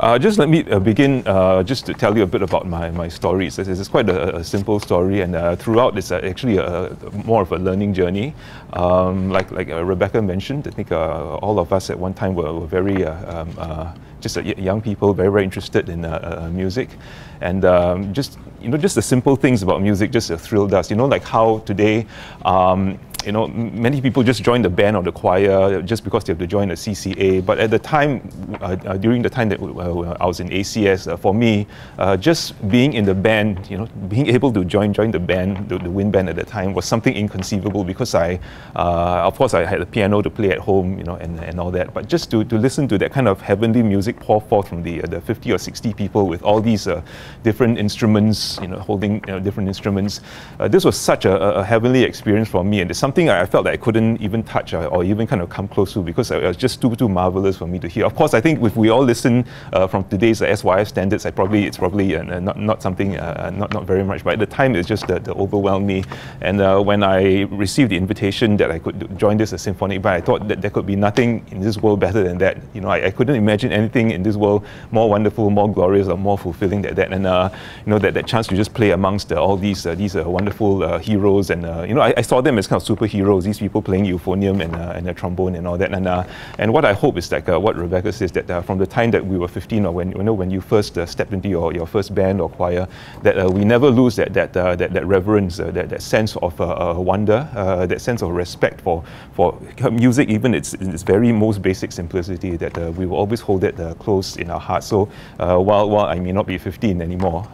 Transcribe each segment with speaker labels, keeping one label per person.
Speaker 1: Uh, just let me uh, begin uh, just to tell you a bit about my, my story. It's, it's quite a, a, simple story, and uh, throughout it's uh, actually a, more of a learning journey. Um, like like uh, Rebecca mentioned, I think all of us at one time were, were very um, just young people, very very interested in music, and um, just you know just the simple things about music just thrilled us. You know, like how today. Um, you know, many people just join the band or the choir just because they have to join a CCA. But at the time, uh, uh, during the time that uh, I was in ACS, uh, for me, uh, just being in the band, you know, being able to join join the band, the, the wind band at the time, was something inconceivable because I, uh, of course, I had a piano to play at home, you know, and, and all that. But just to, to listen to that kind of heavenly music pour forth from the the 50 or 60 people with all these different instruments, you know, holding you know, different instruments, this was such a, a, heavenly experience for me, and it's something I felt that I couldn't even touch or, or, even kind of come close to because it was just too too marvelous for me to hear. Of course, I think if we all listen uh, from today's uh, SYF standards, I probably it's probably uh, not not something uh, not not very much. But at the time, it's just that overwhelmed me. And uh, when I received the invitation that I could join this symphonic band, I thought that there could be nothing in this world better than that. You know, I, I couldn't imagine anything in this world more wonderful, more glorious, or more fulfilling than that. And uh, you know that, that chance to just play amongst all these uh, these uh, wonderful uh, heroes, and you know I, I saw them as kind of superheroes these people playing euphonium and, uh, and a trombone and all that. And, uh, and what I hope is uh, what Rebecca says, that uh, from the time that we were 15 or when, you know, when you first uh, stepped into your, your first band or choir, that we never lose that, that, that, that reverence, that, that sense of wonder, that sense of respect for, for music, even its, its very most basic simplicity, that we will always hold it close in our hearts. So while, while I may not be 15 anymore,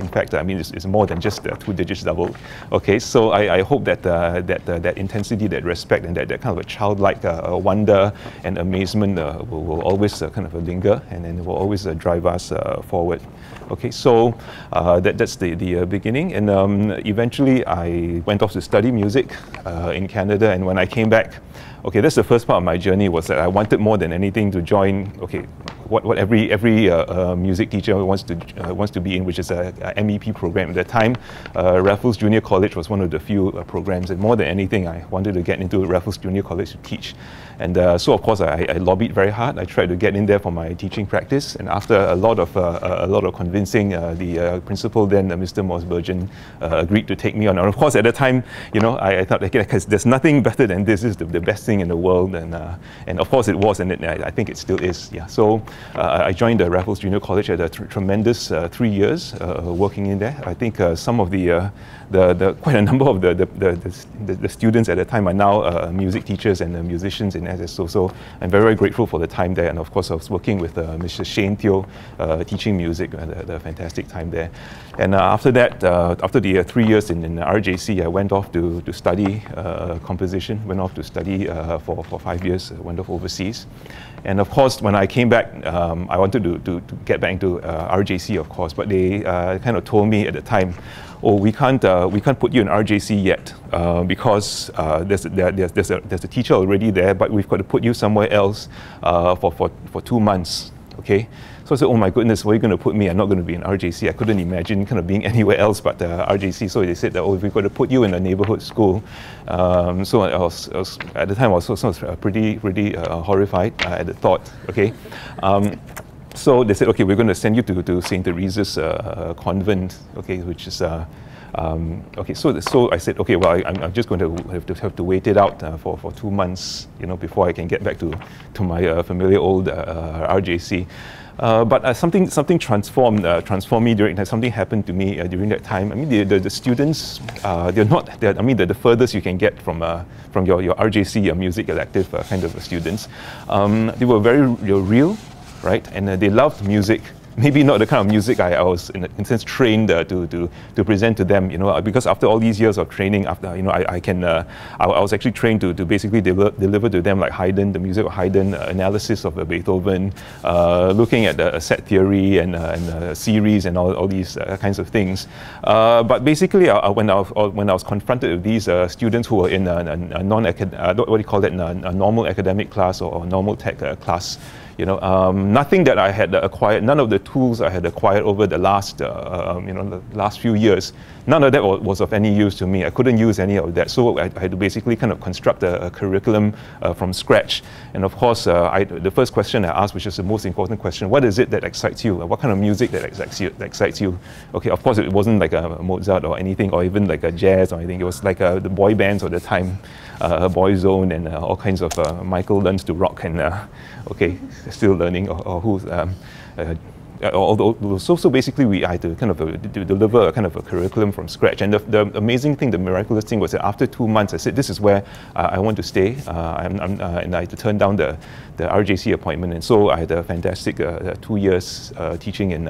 Speaker 1: in fact, I mean, it's, it's more than just two digits double. Okay, so I, I hope that, that, that intensity, that respect, and that, that kind of a childlike uh, wonder and amazement uh, will, will, always uh, kind of linger and then will always drive us forward. Okay, so that, that's the, the beginning. And um, eventually I went off to study music in Canada. And when I came back, okay, that's the first part of my journey was that I wanted more than anything to join, okay, what, what every, every uh, uh, music teacher wants to, uh, wants to be in, which is a, a MEP program. At the time, uh, Raffles Junior College was one of the few uh, programs, and more than anything, I wanted to get into Raffles Junior College to teach. And uh, so, of course, I, I, lobbied very hard. I tried to get in there for my teaching practice. And after a lot of, uh, a lot of convincing, uh, the uh, principal then, uh, Mr. Mossbergen, agreed to take me on. And of course, at the time, you know, I, I thought, okay, there's nothing better than this. This is the, the best thing in the world. And, and of course, it was, and it, I, think it still is. Yeah. So I joined the Raffles Junior College at a tr tremendous three years working in there. I think some of the, the, the, quite a number of the, the, the, the, students at the time are now music teachers and musicians in SSO. So I'm very, very grateful for the time there. And of course, I was working with uh, Mr. Shane Teo, uh, teaching music, uh, the, fantastic time there. And uh, after that, uh, after the uh, three years in, in, RJC, I went off to, to study composition, went off to study for, for five years, went off overseas. And of course, when I came back, um, I wanted to, to, to, get back into RJC, of course, but they kind of told me at the time, oh, we can't, uh, we can't put you in RJC yet uh, because uh, there's, there, there's, there's, a, there's a teacher already there, but we've got to put you somewhere else uh, for, for, for two months, okay? So I said, oh my goodness, where are you going to put me? I'm not going to be in RJC. I couldn't imagine kind of being anywhere else but uh, RJC. So they said that, oh, we've got to put you in a neighborhood school. Um, so I was, I was, at the time, I was, also pretty, pretty uh, horrified at the thought, okay? Um, so they said, okay, we're going to send you to, to St. Theresa's uh, convent, okay, which is, uh, um, okay, so, so I said, okay, well, I, am just going to have to, have to wait it out uh, for, for two months, you know, before I can get back to, to my uh, familiar old uh, RJC. Uh, but uh, something something transformed uh, transformed me during that. Something happened to me during that time. I mean, the, the, the students they're not. They're, I mean, the, the furthest you can get from from your, your RJC, your music elective kind of students. Um, they were very real right? And uh, they loved music. Maybe not the kind of music I, I was, in a sense, trained uh, to, to, to present to them, you know, because after all these years of training, after, you know, I, I can, uh, I, I, was actually trained to, to basically deliver, deliver to them like Haydn, the music of Haydn, uh, analysis of Beethoven, uh, looking at the set theory and, uh, and series and all, all these kinds of things. but basically, when, I was, when I was confronted with these students who were in a, a, non-academic, what do you call a, a normal academic class or, or normal tech class, You know, um, nothing that I had acquired, none of the tools I had acquired over the last, uh, um, you know, the last few years, none of that was of any use to me. I couldn't use any of that, so I, I had to basically kind of construct a, a curriculum uh, from scratch. And of course, uh, I, the first question I asked, which is the most important question, what is it that excites you? What kind of music that excites you? That excites you? Okay, of course, it wasn't like a Mozart or anything, or even like a jazz or anything. It was like a, the boy bands of the time uh, Boyzone and uh, all kinds of uh, Michael learns to rock and uh, okay, still learning or, or who's um, uh, although so so basically we had to kind of uh, deliver a kind of a curriculum from scratch. And the, the, amazing thing, the miraculous thing was that after two months, I said, "This is where uh, I want to stay," uh, I'm, I'm, and I had to turn down the the RJC appointment. And so I had a fantastic uh, uh, two years uh, teaching in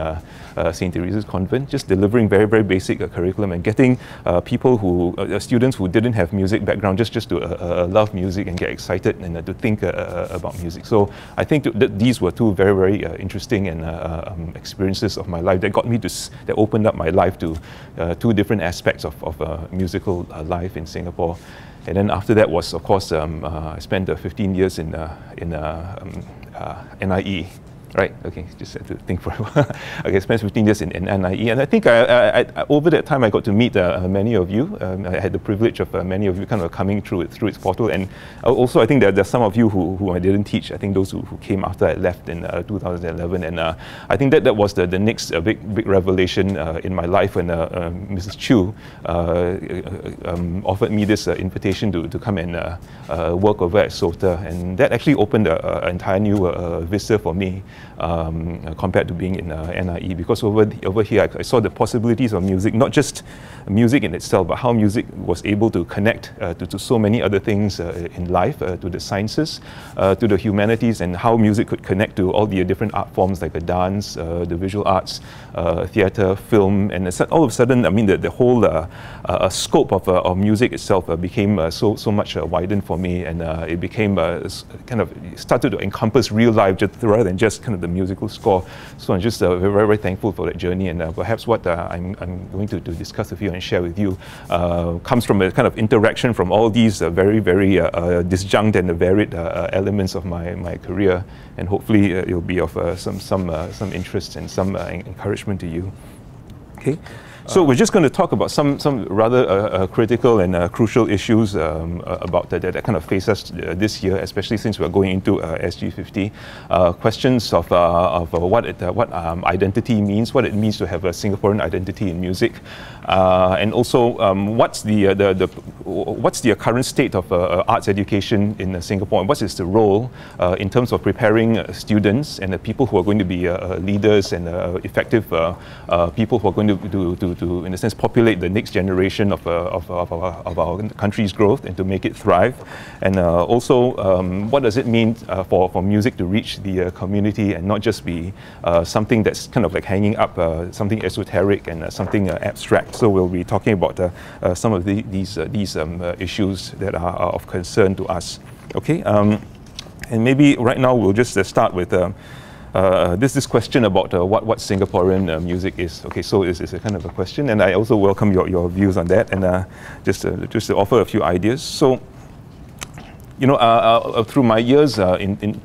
Speaker 1: St. Theresa's Convent, just delivering very very basic curriculum and getting people who students who didn't have music background just just to love music and get excited and to think about music. So I think that these were two very very interesting and um, experiences of my life that got me to, that opened up my life to uh, two different aspects of, of uh, musical uh, life in Singapore. And then after that was, of course, um, uh, I spent uh, 15 years in, uh, in um, NIE, Right. Okay. Just had to think for a while. okay. Spent 15 years in, in NIE, and I think I, I, I, over that time I got to meet uh, many of you. Um, I had the privilege of uh, many of you kind of coming through it, through its portal, and also I think that there's some of you who, who I didn't teach. I think those who, who came after I left in uh, 2011, and uh, I think that that was the, the next uh, big big revelation uh, in my life when Mrs. Chu um, offered me this invitation to, to come and work over at SOTA, and that actually opened an entire new vista for me um, compared to being in uh, NIE because over, the, over here I, I, saw the possibilities of music, not just music in itself, but how music was able to connect uh, to, to, so many other things uh, in life, uh, to the sciences, uh, to the humanities, and how music could connect to all the different art forms like the dance, uh, the visual arts, theatre, film, and all of a sudden, I mean, the, the whole scope of, of music itself became so, so much widened for me, and it became kind of started to encompass real life rather than just kind the musical score. So I'm just uh, very, very thankful for that journey. And uh, perhaps what uh, I'm, I'm going to, to, discuss with you and share with you uh, comes from a kind of interaction from all these uh, very, very disjunct and varied elements of my, my career. And hopefully it'll be of some, some, some interest and some encouragement to you. Okay. So we're just going to talk about some, some rather uh, uh, critical and uh, crucial issues um, uh, about that, that kind of face us uh, this year, especially since we're going into uh, SG50. questions of, of what, it, what um, identity means, what it means to have a Singaporean identity in music, and also um, what's, the, the, the, what's the current state of arts education in Singapore, and what is the role in terms of preparing students and the people who are going to be leaders and effective people who are going to, to, to to, in a sense, populate the next generation of, uh, of, of, our, of, our, country's growth and to make it thrive. And uh, also, um, what does it mean uh, for, for music to reach the community and not just be something that's kind of like hanging up, something esoteric and something abstract. So we'll be talking about some of the, these, these um, issues that are, are, of concern to us. Okay, um, and maybe right now we'll just start with um, uh, this this question about uh, what what Singaporean uh, music is. Okay, so it's, it's a kind of a question, and I also welcome your, your views on that, and uh, just uh, just to offer a few ideas. So, you know, uh, through my years in, in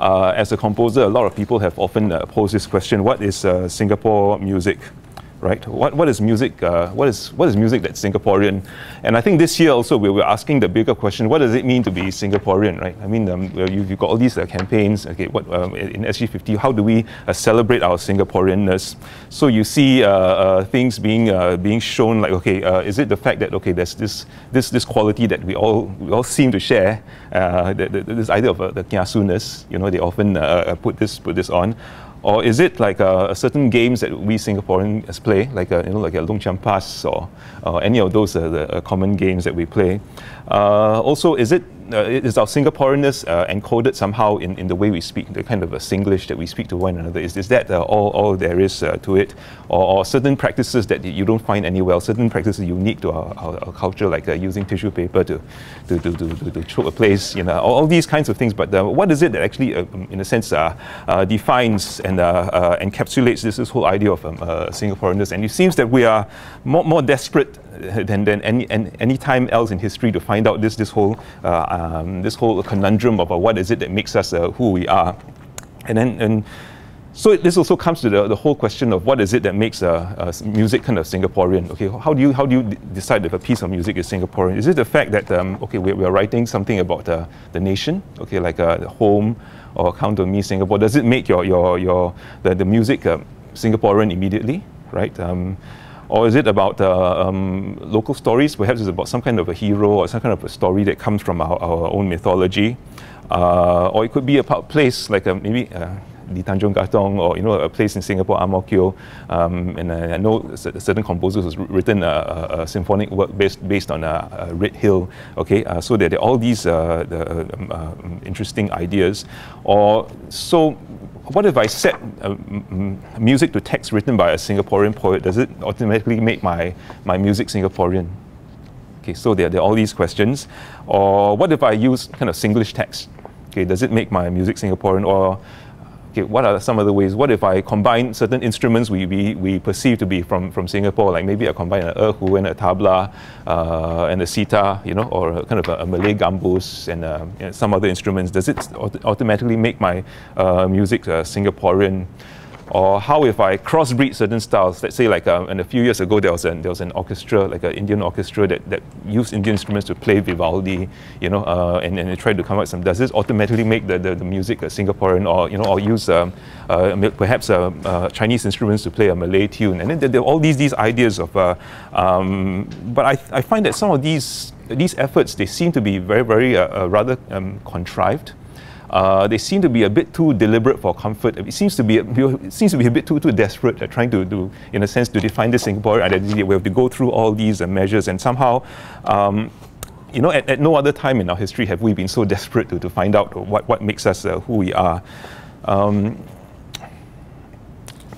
Speaker 1: as a composer, a lot of people have often posed this question: What is Singapore music? Right? What, what is music? Uh, what is what is music that's Singaporean? And I think this year also we were asking the bigger question: What does it mean to be Singaporean, right? I mean, um, you've, you've, got all these uh, campaigns. Okay, what um, in SG50? How do we uh, celebrate our Singaporeanness? So you see uh, uh, things being uh, being shown like, okay, is it the fact that okay, there's this this this quality that we all we all seem to share? The, the, this idea of the kiasuness, you know, they often put this put this on or is it like a certain games that we Singaporeans play, like a, you know, like a Long Pass or uh, any of those uh, the, uh, common games that we play? Uh, also, is it uh, is our Singaporeanness uh, encoded somehow in, in the way we speak, the kind of a Singlish that we speak to one another? Is, is that uh, all, all there is uh, to it? Or, or, certain practices that you don't find anywhere, else, certain practices unique to our, our, our culture, like using tissue paper to, to, to, to, to, to a place, you know, all, these kinds of things. But what is it that actually, um, in a sense, defines and encapsulates this, this whole idea of um, Singaporeanness? And it seems that we are more, more desperate than, than any, any time else in history to find out this, this, whole, uh, um, this whole conundrum of uh, what is it that makes us uh, who we are. And then, and so this also comes to the, the whole question of what is it that makes a, music kind of Singaporean? Okay, how do you how do you decide if a piece of music is Singaporean? Is it the fact that um, okay we, we are writing something about the, the nation? Okay, like uh, home or Count on Me Singapore. Does it make your your your the, the music uh, Singaporean immediately? Right. Um, or is it about uh, um, local stories? Perhaps it's about some kind of a hero or some kind of a story that comes from our, our own mythology. Uh, or it could be about a place like uh, maybe uh, Di Tanjong Katong or you know a place in Singapore, Mo um, and I, I know certain composers has written a, a, symphonic work based based on a, Red Hill. Okay, uh, so there, are all these uh, the, um, uh, interesting ideas, or so. What if I set music to text written by a Singaporean poet? Does it automatically make my, my music Singaporean? Okay, so there, there are all these questions. Or what if I use kind of Singlish text? Okay, does it make my music Singaporean? Or okay, what are some of the ways? What if I combine certain instruments we, we, we perceive to be from, from Singapore, like maybe I combine an erhu and a tabla uh, and a sitar, you know, or kind of a, a Malay gambus and uh, you know, some other instruments? Does it automatically make my uh, music uh, Singaporean? Or how if I crossbreed certain styles? Let's say like um, and a few years ago there was an there was an orchestra like an Indian orchestra that, that used Indian instruments to play Vivaldi, you know, uh, and, and tried to come up with some. Does this automatically make the, the, the music a Singaporean or you know or use um, uh, perhaps uh, uh, Chinese instruments to play a Malay tune? And then there, there are all these these ideas of. Uh, um, but I, I find that some of these these efforts they seem to be very very uh, rather um, contrived. Uh, they seem to be a bit too deliberate for comfort. It seems to be a, it seems to be a bit too too desperate at trying to do, in a sense, to define the Singaporean identity. We have to go through all these uh, measures, and somehow, um, you know, at, at, no other time in our history have we been so desperate to, to find out what, what makes us uh, who we are. Um,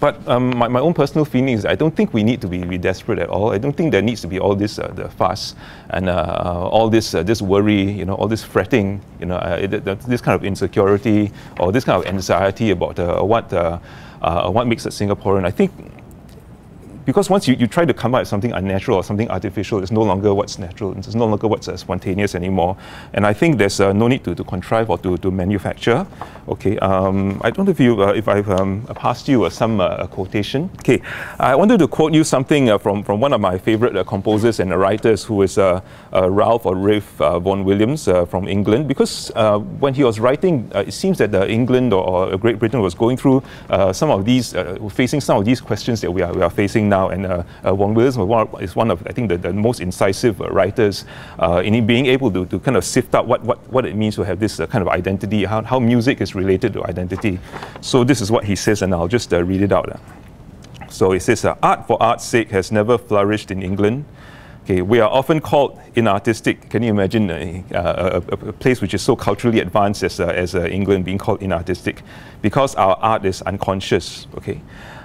Speaker 1: but um, my, my own personal feeling is I don't think we need to be, be desperate at all. I don't think there needs to be all this uh, the fuss and uh, all this uh, this worry, you know, all this fretting, you know, uh, it, this kind of insecurity or this kind of anxiety about uh, what uh, what makes a Singaporean. I think because once you, you try to come up with something unnatural or something artificial, it's no longer what's natural, it's no longer what's uh, spontaneous anymore. And I think there's uh, no need to, to contrive or to, to manufacture. Okay, um, I don't know if, you, uh, if I've um, passed you uh, some uh, quotation. Okay, I wanted to quote you something from, from one of my favorite composers and writers who is Ralph or Ralph Vaughan Williams from England, because when he was writing, it seems that England or, or, Great Britain was going through some of these, facing some of these questions that we are, we are facing now. And uh, uh, Vaughan Williams is one of, I think, the, the most incisive uh, writers in being able to, to kind of sift out what, what, what it means to have this kind of identity, how, how music is related to identity. So this is what he says, and I'll just read it out. So he says, art for art's sake has never flourished in England. Okay, we are often called inartistic. Can you imagine a, a, a place which is so culturally advanced as, uh, as uh, England being called inartistic? Because our art is unconscious. Okay,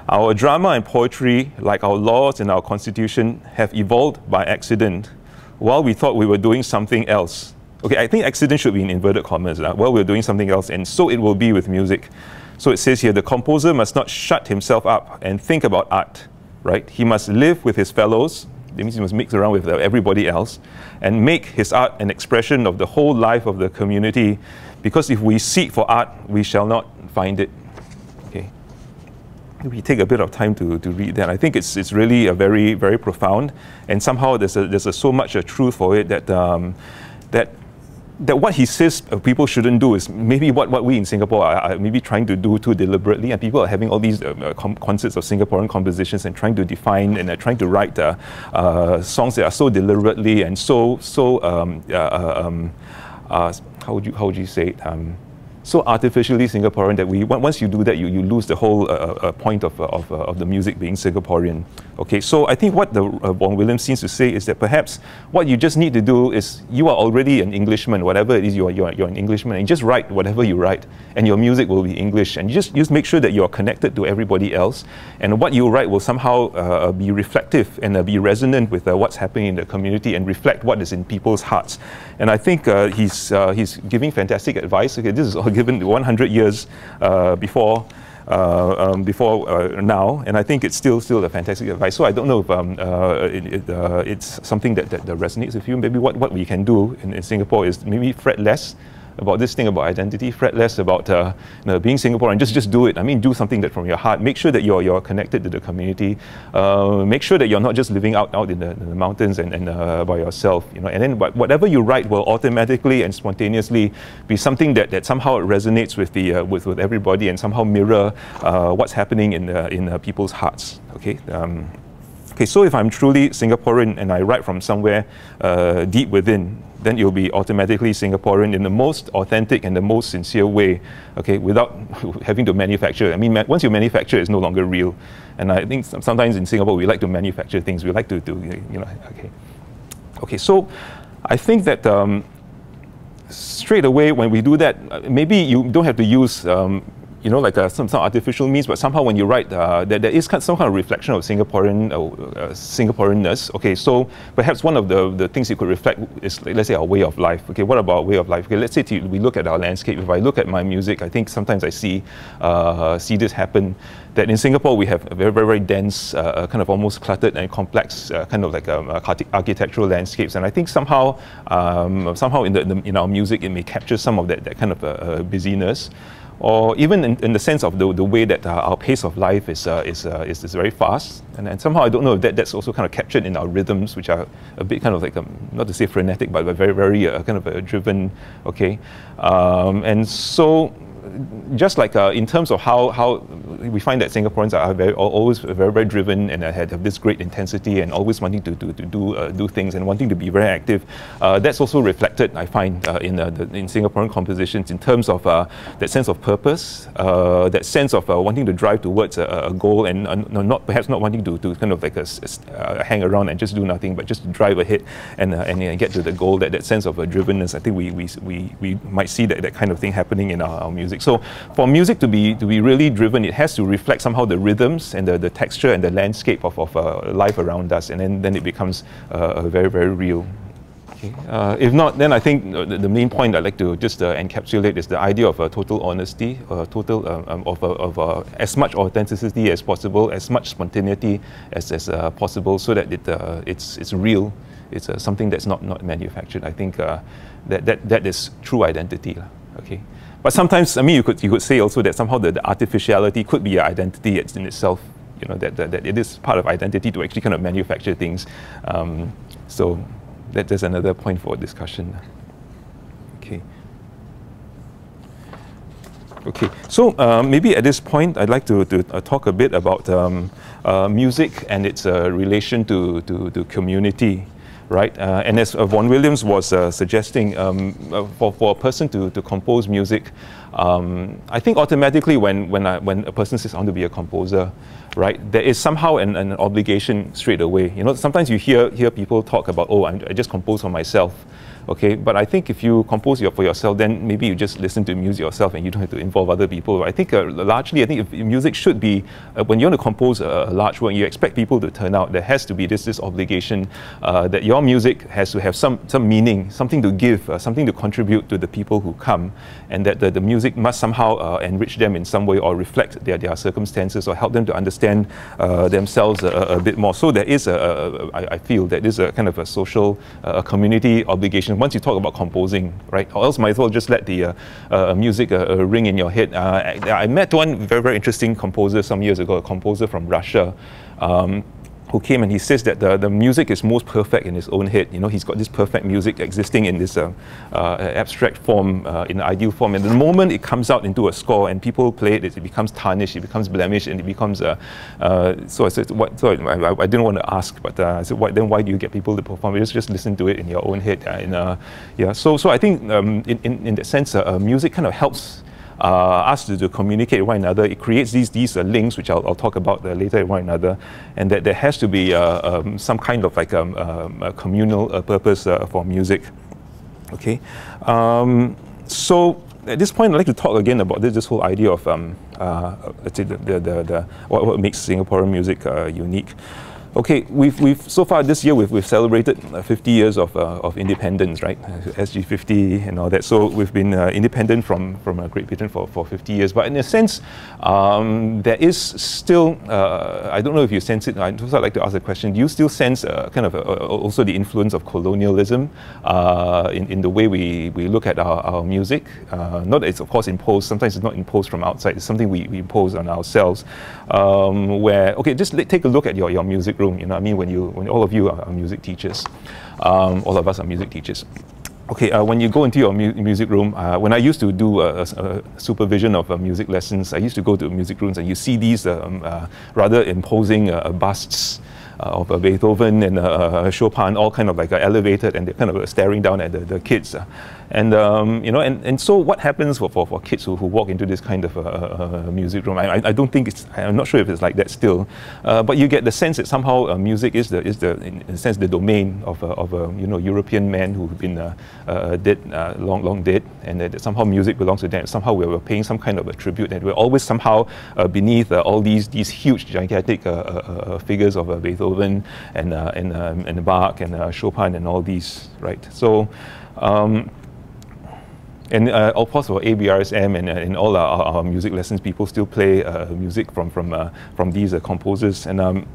Speaker 1: our drama and poetry, like our laws and our constitution, have evolved by accident while we thought we were doing something else. Okay, I think accident should be in inverted commas. Uh, while we're doing something else, and so it will be with music. So it says here the composer must not shut himself up and think about art, right? He must live with his fellows. That means he must mix around with everybody else and make his art an expression of the whole life of the community. Because if we seek for art, we shall not find it we take a bit of time to, to read that. I think it's, it's really a very, very profound, and somehow there's, a, there's a, so much a truth for it that, um, that, that what he says people shouldn't do is maybe what, what we in Singapore are, are maybe trying to do too deliberately, and people are having all these uh, uh of Singaporean compositions and trying to define and uh, trying to write uh, uh, songs that are so deliberately and so, so um, uh, um, how, would you, how would you say it? So artificially Singaporean that we once you do that you, you lose the whole uh, uh, point of, uh, of, uh, of the music being Singaporean. Okay, so I think what the uh, Vaughan Williams seems to say is that perhaps what you just need to do is you are already an Englishman, whatever it is you are, you are, you're an Englishman, and just write whatever you write, and your music will be English, and you just, you just make sure that you are connected to everybody else, and what you write will somehow uh, be reflective and be resonant with what's happening in the community and reflect what is in people's hearts. And I think he's, he's giving fantastic advice. Okay, this is given 100 years uh, before. Uh, um, before uh, now, and I think it's still still a fantastic advice. So I don't know if um, uh, it, it, uh, it's something that, that, that, resonates with you. Maybe what, what we can do in, in, Singapore is maybe fret less about this thing about identity, fret less about uh, you know, being Singaporean. Just just do it. I mean, do something that from your heart. Make sure that you're you're connected to the community. Uh, make sure that you're not just living out out in the, in the mountains and, and uh, by yourself. You know, and then whatever you write will automatically and spontaneously be something that, that somehow resonates with the uh, with with everybody and somehow mirror uh, what's happening in in people's hearts. Okay. Um, Okay, so if I'm truly Singaporean and I write from somewhere uh, deep within, then you'll be automatically Singaporean in the most authentic and the most sincere way, okay, without having to manufacture. I mean, once you manufacture, it's no longer real. And I think sometimes in Singapore, we like to manufacture things. We like to do, you know, okay. Okay, so I think that um, straight away when we do that, uh, maybe you don't have to use um, you know, like uh, some, some artificial means, but somehow when you write, uh, there, there is some kind of reflection of Singaporean uh, uh, Singaporeanness. Okay, so perhaps one of the, the things you could reflect is, let's say, our way of life. Okay, what about way of life? Okay, let's say to, we look at our landscape. If I look at my music, I think sometimes I see uh, see this happen. That in Singapore we have a very very, very dense, uh, kind of almost cluttered and complex kind of like um, architectural landscapes, and I think somehow um, somehow in the, in, the, in our music it may capture some of that that kind of busyness or even in, in, the sense of the, the way that uh, our pace of life is, uh, is, uh, is, is, very fast. And, and somehow I don't know if that, that's also kind of captured in our rhythms, which are a bit kind of like, um, not to say frenetic, but very, very kind of driven, okay? Um, and so just like uh, in terms of how, how we find that Singaporeans are very, always very, very driven and have this great intensity and always wanting to, to, to do, uh, do things and wanting to be very active. Uh, that's also reflected, I find, uh, in, uh, the, in Singaporean compositions in terms of uh, that sense of purpose, that sense of wanting to drive towards a, a goal and not perhaps not wanting to, to kind of like a, hang around and just do nothing, but just drive ahead and, and get to the goal. That, that sense of a drivenness, I think we, we, we, we might see that, that kind of thing happening in our, our music. So for music to be to be really driven, it has to reflect somehow the rhythms and the, the texture and the landscape of, of uh, life around us, and then, then it becomes uh, very, very real. Uh, if not, then I think the, the, main point I'd like to just uh, encapsulate is the idea of a total honesty, a total um, um of, of uh, as much authenticity as possible, as much spontaneity as, as uh, possible, so that it, uh, it's, it's real. It's uh, something that's not, not manufactured. I think that, that, that is true identity. Okay. But sometimes, I mean, you could, you could say also that somehow the, the artificiality could be an identity in itself, you know, that, that, that, it is part of identity to actually kind of manufacture things. Um, so that, there's another point for discussion. Okay. Okay, so uh, maybe at this point, I'd like to, to uh, talk a bit about um, uh, music and its uh, relation to, to, to community right? Uh, and as uh, Vaughan Williams was uh, suggesting, um, uh, for, for a person to, to compose music, um, I think automatically when, when, I, when a person says, I want to be a composer, right, there is somehow an, an obligation straight away. You know, sometimes you hear, hear people talk about, oh, I'm, I just compose for myself. Okay, but I think if you compose your, for yourself, then maybe you just listen to music yourself and you don't have to involve other people. I think uh, largely, I think music should be, uh, when you want to compose a, large work, you expect people to turn out. There has to be this, this obligation uh, that your music has to have some, some meaning, something to give, uh, something to contribute to the people who come, and that the, the music must somehow uh, enrich them in some way or reflect their, their circumstances or help them to understand uh, themselves a, a, bit more. So there is, a, a I, I feel, that is a kind of a social, a community obligation once you talk about composing, right? Or else might as well just let the uh, uh, music uh, uh, ring in your head. Uh, I, I, met one very, very interesting composer some years ago, a composer from Russia. Um, who came and he says that the, the music is most perfect in his own head. You know, he's got this perfect music existing in this uh, uh, abstract form, uh, in the ideal form. And the moment it comes out into a score and people play it, it becomes tarnished, it becomes blemished, and it becomes. Uh, uh, so I said, what, so I, I, didn't want to ask, but uh, I said, what, then why do you get people to perform? Just just listen to it in your own head. and, yeah. So so I think um, in, in in that sense, music kind of helps us to, to, communicate with one another. It creates these, these uh, links, which I'll, I'll talk about uh, later with one another, and that there has to be uh, um, some kind of like um, um, a communal uh, purpose uh, for music. Okay, um, so at this point, I'd like to talk again about this, this whole idea of um, say the, the, the, what, what, makes Singaporean music unique. Okay, we've, we've so far this year we've, we've celebrated uh, 50 years of, uh, of independence, right? SG50 and all that. So we've been uh, independent from from uh, Great Britain for, for 50 years. But in a sense, um, there is still uh, I don't know if you sense it. I'd also like to ask a question. Do you still sense uh, kind of also the influence of colonialism in, in the way we, we look at our, our music? not that it's of course imposed. Sometimes it's not imposed from outside. It's something we, we impose on ourselves. Um, where okay, just take a look at your, your music room. You know, I mean, when you, when all of you are, music teachers, um, all of us are music teachers. Okay, uh, when you go into your mu music room, uh, when I used to do supervision of uh, music lessons, I used to go to music rooms and you see these um, uh, rather imposing uh, busts of Beethoven and Chopin, all kind of like elevated and they're kind of staring down at the, the kids. And um, you know, and, and so what happens for, for, for kids who, who walk into this kind of a, music room? I, I don't think it's. I'm not sure if it's like that still, uh, but you get the sense that somehow uh, music is the is the in, a sense the domain of a, of a you know European men who've been uh, uh dead long long dead, and that somehow music belongs to them. Somehow we're paying some kind of a tribute, and we're always somehow beneath all these these huge gigantic figures of Beethoven and and um, and Bach and Chopin and all these right. So. Um, and uh, of course, for ABRSM and, uh, all our, our, music lessons, people still play uh, music from from uh, from these uh, composers. And um,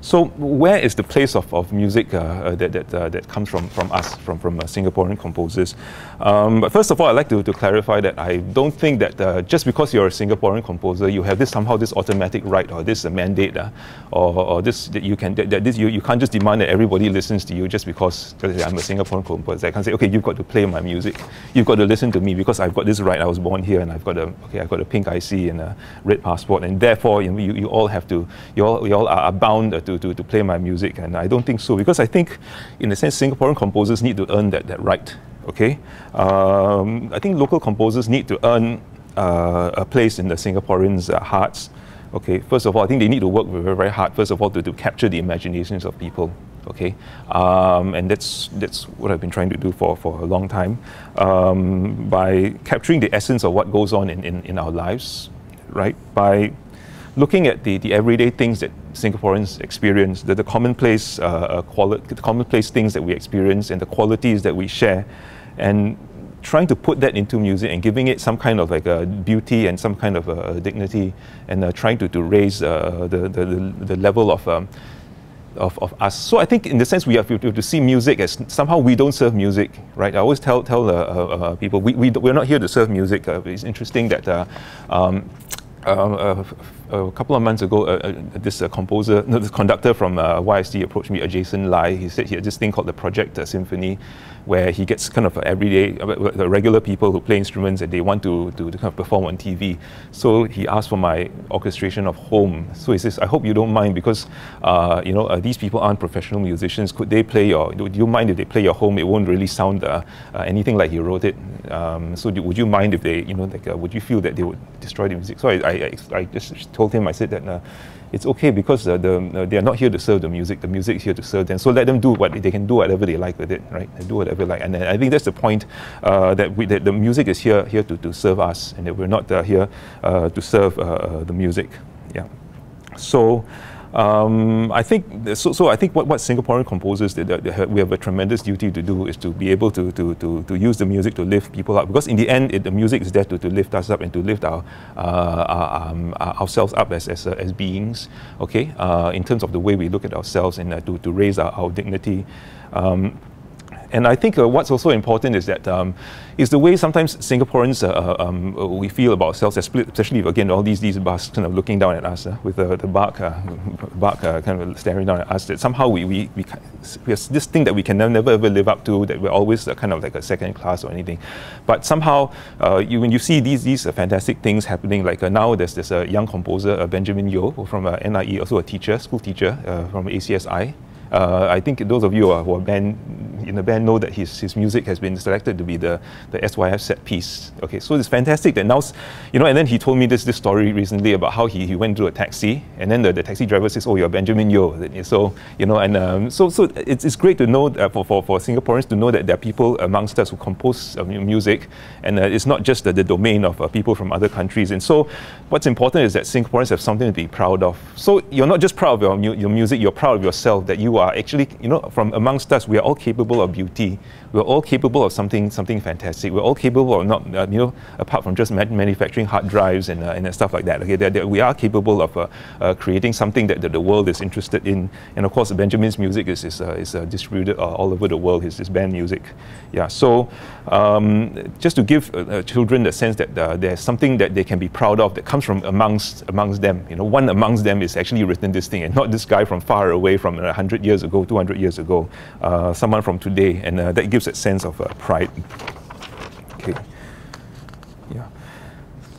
Speaker 1: so, where is the place of, of music uh, uh, that, that, uh, that comes from, from us, from, from Singaporean composers? Um, but first of all, I'd like to, to clarify that I don't think that just because you're a Singaporean composer, you have this somehow this automatic right or this mandate, or, or this that you can that, that, this you, you can't just demand that everybody listens to you just because I'm a Singaporean composer. I can't say, okay, you've got to play my music, you've got to listen to me because I've got this right. I was born here and I've got a okay, I've got a pink IC and a red passport, and therefore you, you, you all have to you all you all are bound to, to, to play my music, and I don't think so because I think, in a sense, Singaporean composers need to earn that, that right. Okay, um, I think local composers need to earn uh, a place in the Singaporeans' uh, hearts. Okay, first of all, I think they need to work very, very hard. First of all, to, to capture the imaginations of people. Okay, um, and that's that's what I've been trying to do for, for a long time um, by capturing the essence of what goes on in, in, in our lives, right? By looking at the, the everyday things that Singaporeans experience, the, the commonplace, uh, uh, the commonplace things that we experience and the qualities that we share, and trying to put that into music and giving it some kind of like a beauty and some kind of a, dignity, and uh, trying to, to raise uh, the, the, the level of, um, of, of us. So I think in the sense we have to, to, see music as somehow we don't serve music, right? I always tell, tell uh, uh, people we, we, we're not here to serve music. it's interesting that um, a couple of months ago, uh, uh this uh, composer, no, this conductor from uh, YST approached me, Jason Lai. He said he had this thing called the Project Symphony, where he gets kind of everyday, the regular people who play instruments and they want to, to, to, kind of perform on TV. So he asked for my orchestration of home. So he says, I hope you don't mind because, uh, you know, uh, these people aren't professional musicians. Could they play your, do you mind if they play your home? It won't really sound uh, uh anything like he wrote it. Um, so do, would you mind if they, you know, like, uh, would you feel that they would destroy the music? So I, I, I just told him, I said that, uh, it's okay because uh, the, uh, they are not here to serve the music. The music is here to serve them. So let them do what they can do whatever they like with it, right? They do whatever they like. And I think that's the point uh, that, we, that the music is here here to, to serve us, and that we're not uh, here uh, to serve uh, the music. Yeah. So. Um, I think so, so. I think what, what Singaporean composers did, we have a tremendous duty to do is to be able to, to, to, to use the music to lift people up. Because in the end, it, the music is there to, to lift us up and to lift our, uh, our um, ourselves up as as, uh, as beings. Okay, uh, in terms of the way we look at ourselves and uh, to to raise our, our dignity. Um, and I think uh, what's also important is that um, is the way sometimes Singaporeans uh, uh um, we feel about ourselves, especially again all these these bars kind of looking down at us uh, with the the Bach, uh, Bach uh, kind of staring down at us. That somehow we we we, we have this thing that we can never ever live up to. That we're always kind of like a second class or anything. But somehow you, when you see these these fantastic things happening, like now there's this young composer Benjamin Yeo from NIE, also a teacher, school teacher from ACSI. Uh, I think those of you who are band in the band know that his, his music has been selected to be the, the SYF set piece. Okay, so it's fantastic that now, you know, and then he told me this, this story recently about how he, he went to a taxi and then the, the taxi driver says, oh, you're Benjamin Yeo. So, you know, and um, so, so it's, it's great to know uh, for, for, for Singaporeans to know that there are people amongst us who compose uh, music and uh, it's not just the, the domain of uh, people from other countries. And so what's important is that Singaporeans have something to be proud of. So you're not just proud of your, your music, you're proud of yourself that you are actually, you know, from amongst us, we are all capable of beauty. We're all capable of something, something fantastic. We're all capable of not, uh, you know, apart from just manufacturing hard drives and, uh, and stuff like that. Okay, that, that we are capable of uh, uh, creating something that, that, the world is interested in. And of course, Benjamin's music is, is, uh, is uh, distributed all over the world, his, his band music. Yeah, so um, just to give uh, uh, children the sense that uh, there's something that they can be proud of that comes from amongst, amongst them. You know, one amongst them is actually written this thing and not this guy from far away from 100 years ago, 200 years ago, someone from today. And that gives a sense of uh, pride. Okay.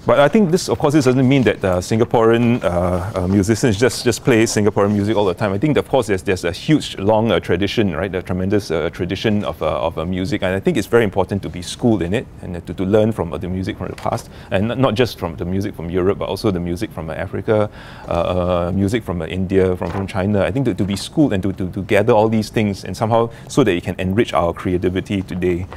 Speaker 1: But I think this, of course, this doesn't mean that uh, Singaporean uh, uh, musicians just, just play Singaporean music all the time. I think, of course, there's, there's a huge, long uh, tradition, right? A tremendous uh, tradition of, of music. And I think it's very important to be schooled in it and to, to learn from the music from the past. And not just from the music from Europe, but also the music from Africa, music from India, from, from China. I think to, to be schooled and to, to, to gather all these things and somehow so that it can enrich our creativity today.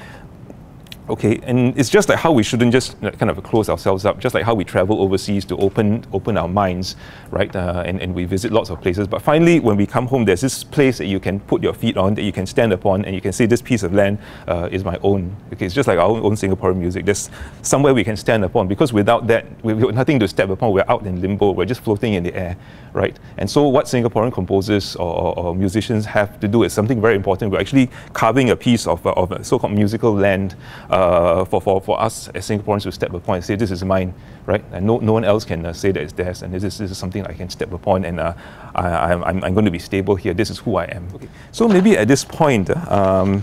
Speaker 1: Okay, and it's just like how we shouldn't just kind of close ourselves up, just like how we travel overseas to open open our minds, right? Uh, and, and we visit lots of places. But finally, when we come home, there's this place that you can put your feet on, that you can stand upon, and you can say, this piece of land uh, is my own. Okay, it's just like our own, Singaporean music. There's somewhere we can stand upon, because without that, we've got nothing to step upon. We're out in limbo. We're just floating in the air, right? And so what Singaporean composers or, or, or musicians have to do is something very important. We're actually carving a piece of, of so-called musical land uh, for, for, for us as Singaporeans to step upon and say, this is mine, right? And no, no one else can uh, say that it's theirs, and this is, this is something I can step upon, and uh, I, I'm, I'm going to be stable here. This is who I am. Okay. So maybe at this point, um,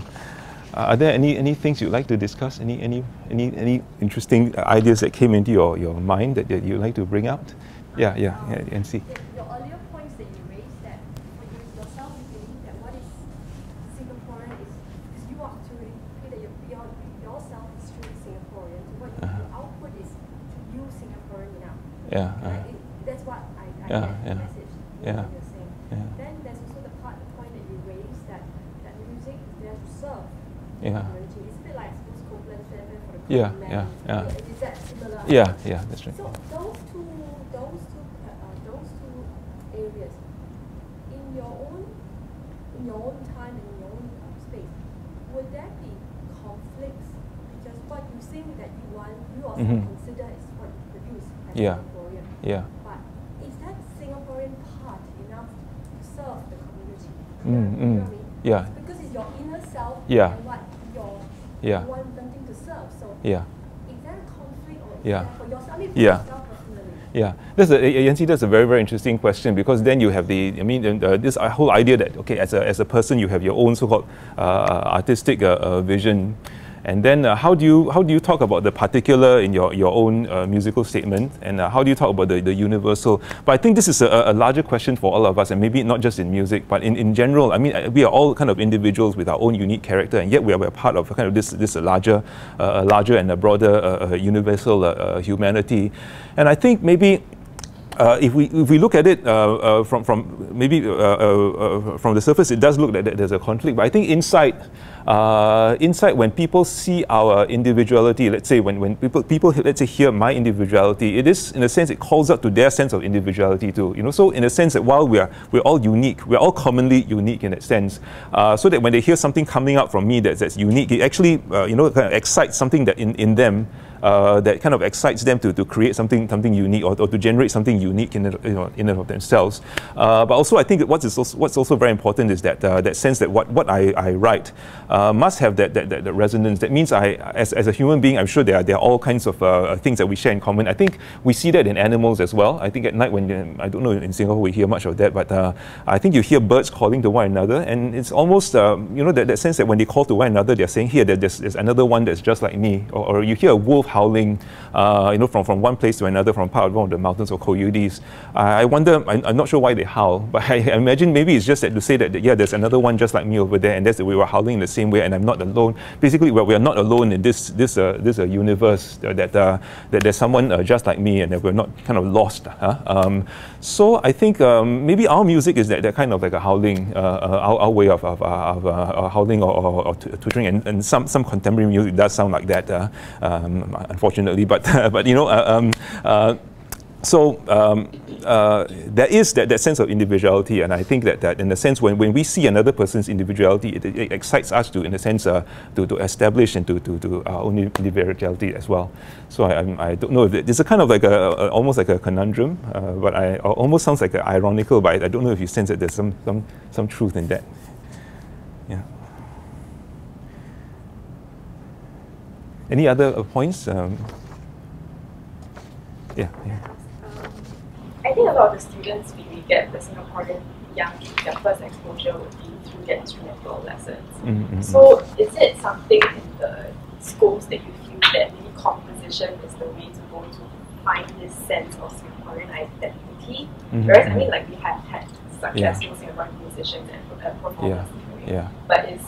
Speaker 1: are there any, any things you'd like to discuss? Any, any, any, any interesting ideas that came into your, your mind that, that you'd like to bring out? Yeah, yeah, yeah, and see. Yeah. Uh,
Speaker 2: that's what I, I
Speaker 1: yeah,
Speaker 2: get
Speaker 1: yeah,
Speaker 2: message
Speaker 1: yeah,
Speaker 2: you're saying.
Speaker 1: yeah.
Speaker 2: Then there's also the part, the point that you raised that, that music is there to serve
Speaker 1: Yeah.
Speaker 2: the community. It's a bit like, suppose, Copland Fanfare for the
Speaker 1: Yeah, yeah, yeah.
Speaker 2: Is that similar?
Speaker 1: Yeah, yeah, that's right.
Speaker 2: So those two, those two, uh, those two areas, in your own, in your own time and in your own uh, space, would there be conflicts? Because what you sing that you want, you also
Speaker 1: Mhm.
Speaker 2: consider is what you produce
Speaker 1: Yeah. Yeah.
Speaker 2: But is that Singaporean part enough to serve the community?
Speaker 1: Mm,
Speaker 2: you know,
Speaker 1: mm.
Speaker 2: I mean?
Speaker 1: Yeah.
Speaker 2: Because it's your inner self
Speaker 1: Yeah.
Speaker 2: and what you're
Speaker 1: Yeah.
Speaker 2: you want wanting to serve. So
Speaker 1: Yeah.
Speaker 2: is that a conflict or
Speaker 1: Yeah.
Speaker 2: for yourself? I mean, for
Speaker 1: Yeah.
Speaker 2: yourself personally.
Speaker 1: Yeah, that's a, Yancy, that's a very, very interesting question because then you have the, I mean, uh, this whole idea that, okay, as a, as a person, you have your own so-called uh, artistic uh, uh, vision. And then uh, how, do you, how do you talk about the particular in your, your own uh, musical statement? And uh, how do you talk about the, the universal? But I think this is a, a larger question for all of us, and maybe not just in music, but in, in general. I mean, uh, we are all kind of individuals with our own unique character, and yet we are, we are part of kind of this, this larger, uh, larger and a broader uh, universal humanity. And I think maybe uh, if we if we look at it uh, uh, from from maybe uh, from the surface, it does look like there's a conflict. But I think inside, inside when people see our individuality, let's say when, when people people let's say hear my individuality, it is in a sense it calls out to their sense of individuality too. You know, so in a sense that while we are we're all unique, we're all commonly unique in that sense. So that when they hear something coming out from me that's, that's unique, it actually you know kind of excites something that in, in them uh, that kind of excites them to, to create something something unique or, or to generate something unique in you know, in and of themselves. Uh, but also, I think that what's, also, what's also very important is that uh, that sense that what, what I, I write uh, must have that, that, that, that resonance. That means I, as, as a human being, I'm sure there are, there are all kinds of uh, things that we share in common. I think we see that in animals as well. I think at night when I don't know in Singapore we hear much of that, but I think you hear birds calling to one another, and it's almost um, you know that, that sense that when they call to one another, they're saying here that there's, there's another one that's just like me, or, or you hear a wolf howling, uh, you know, from, from one place to another, from part of one of the mountains or coyotes. I wonder, I, am not sure why they howl, but I, I, imagine maybe it's just that to say that, yeah, there's another one just like me over there, and that's that we were howling in the same way, and I'm not alone. Basically, well, we are not alone in this this uh, this uh, universe that uh, that there's someone uh, just like me, and that we're not kind of lost. Huh? Um, so I think um, maybe our music is that, that kind of like a howling, uh, our, our, way of, of, of howling or, or, or twittering, and, and some some contemporary music does sound like that, um, unfortunately. But but you know. Um, so um, uh, there is that, that sense of individuality, and I think that, that in a sense, when, when we see another person's individuality, it, it excites us to, in a sense, uh, to, to establish and to, to, to our own individuality as well. So I, I don't know if it's a kind of like a, a almost like a conundrum, uh, but I almost sounds like a ironical, but I, I don't know if you sense that there's some, some, some truth in that. Any other points? Um, yeah. yeah.
Speaker 3: I think a lot of the students we, we get the Singaporean young their first exposure would be through their instrumental lessons. Mm-hmm. So is it something in the schools that you feel that maybe composition is the way to go to find this sense of Singaporean identity? Mm-hmm. Whereas I mean like we have had successful yeah. Singaporean musicians and uh, performers
Speaker 1: yeah. yeah.
Speaker 3: But is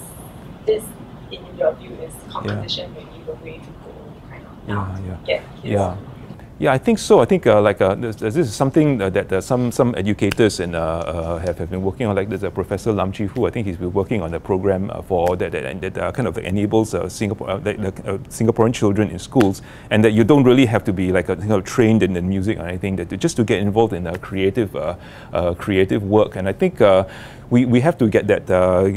Speaker 3: this in your view is composition yeah. maybe the way to go kind of yeah, yeah. get
Speaker 1: yeah. Yeah, I think so. I think uh, like uh, this, this, is something uh, that uh, some some educators and uh, uh, have, have been working on. Like there's a Professor Lum Chee Hoo. I think he's been working on a program for that that, that kind of enables Singapore the, Singaporean children in schools, and that you don't really have to be like a, you know, trained in, in music or anything. That just to get involved in a creative creative work. And I think we, we have to get that uh,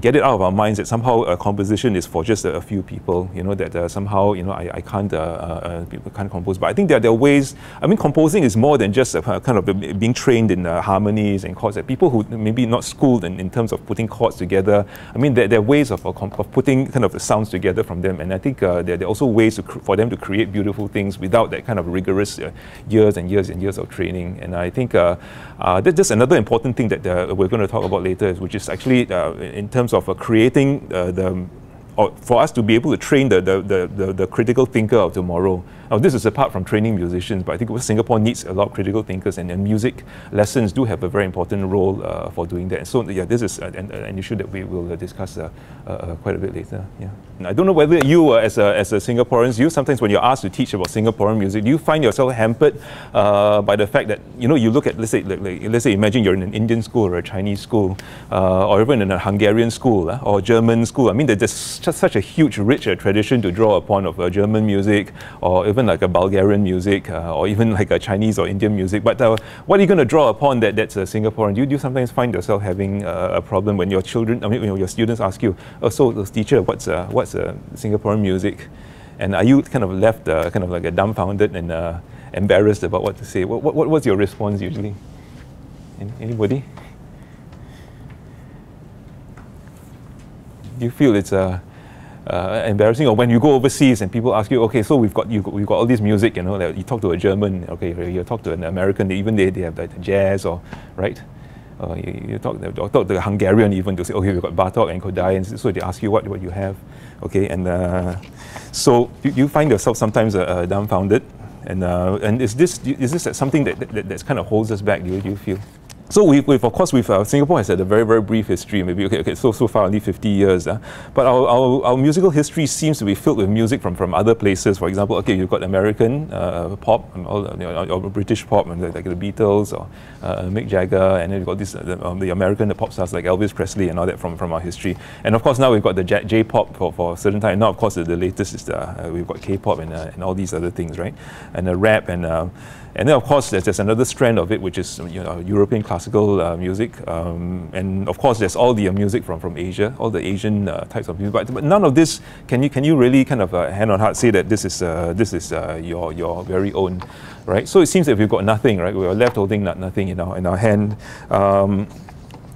Speaker 1: get it out of our minds that somehow a composition is for just a, few people. You know that uh, somehow you know I, I can't uh, uh can't compose. But I think that there are ways. I mean, composing is more than just a, kind of being trained in uh, harmonies and chords. That people who maybe not schooled in, in terms of putting chords together. I mean, there, there are ways of, of putting kind of the sounds together from them. And I think uh, there, there, are also ways for them to create beautiful things without that kind of rigorous years and years and years of training. And I think that's just another important thing that we're going to talk talk about later, which is actually uh, in terms of uh, creating uh, the or for us to be able to train the, the, the, the, critical thinker of tomorrow. Now, this is apart from training musicians, but I think Singapore needs a lot of critical thinkers, and, and music lessons do have a very important role uh, for doing that. And so, yeah, this is an, an issue that we will uh, discuss uh, uh, quite a bit later. Yeah. And I don't know whether you, uh, as, a, as a Singaporeans, you sometimes when you're asked to teach about Singaporean music, do you find yourself hampered uh, by the fact that, you know, you look at, let's say, like, like, let's say, imagine you're in an Indian school or a Chinese school, or even in a Hungarian school or German school. I mean, there's just such a huge, rich tradition to draw upon of German music or even like a Bulgarian music uh, or even like a Chinese or Indian music. But uh, what are you going to draw upon that that's a Singaporean? Do you, do you sometimes find yourself having a problem when your children, I mean, know, your students ask you, oh, so teacher, what's, uh, what's uh, Singaporean music? And are you kind of left uh, kind of like a dumbfounded and uh, embarrassed about what to say? What, what, what's your response usually? Anybody? Do you feel it's a uh, embarrassing, or when you go overseas and people ask you, okay, so we've got you we've got all this music, you know, you talk to a German, okay, you talk to an American, even they, they have like jazz or right. Uh, you, you, talk, talk to a Hungarian even to say, okay, we've got Bartok and Kodály, and so they ask you what, what you have, okay, and uh, so you, you, find yourself sometimes uh, uh dumbfounded, and uh, and is this is this something that, that, that kind of holds us back? Do you, do you feel? So we've, we've, of course, we've, uh, Singapore has had a very, very brief history, maybe, okay, okay so, so far only 50 years. Uh, but our, our, our, musical history seems to be filled with music from, from other places. For example, okay, you've got American uh, pop, and all, you know, or British pop, and like the Beatles or uh, Mick Jagger, and then we've got this, uh, um, the American the pop stars like Elvis Presley and all that from, from our history. And of course, now we've got the J-pop for, for a certain time. Now, of course, the, the latest is the, uh, we've got K-pop and, and all these other things, right? And the rap and and then, of course, there's, there's another strand of it, which is you know, European classical uh, music. Um, and of course, there's all the uh, music from, from Asia, all the Asian uh, types of music. But, but, none of this, can you, can you really kind of uh, hand on heart say that this is, uh, this is uh, your, your very own, right? So it seems that we've got nothing, right? We are left holding nothing in our, in our hand. Um,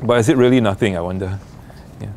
Speaker 1: but is it really nothing, I wonder? Yeah.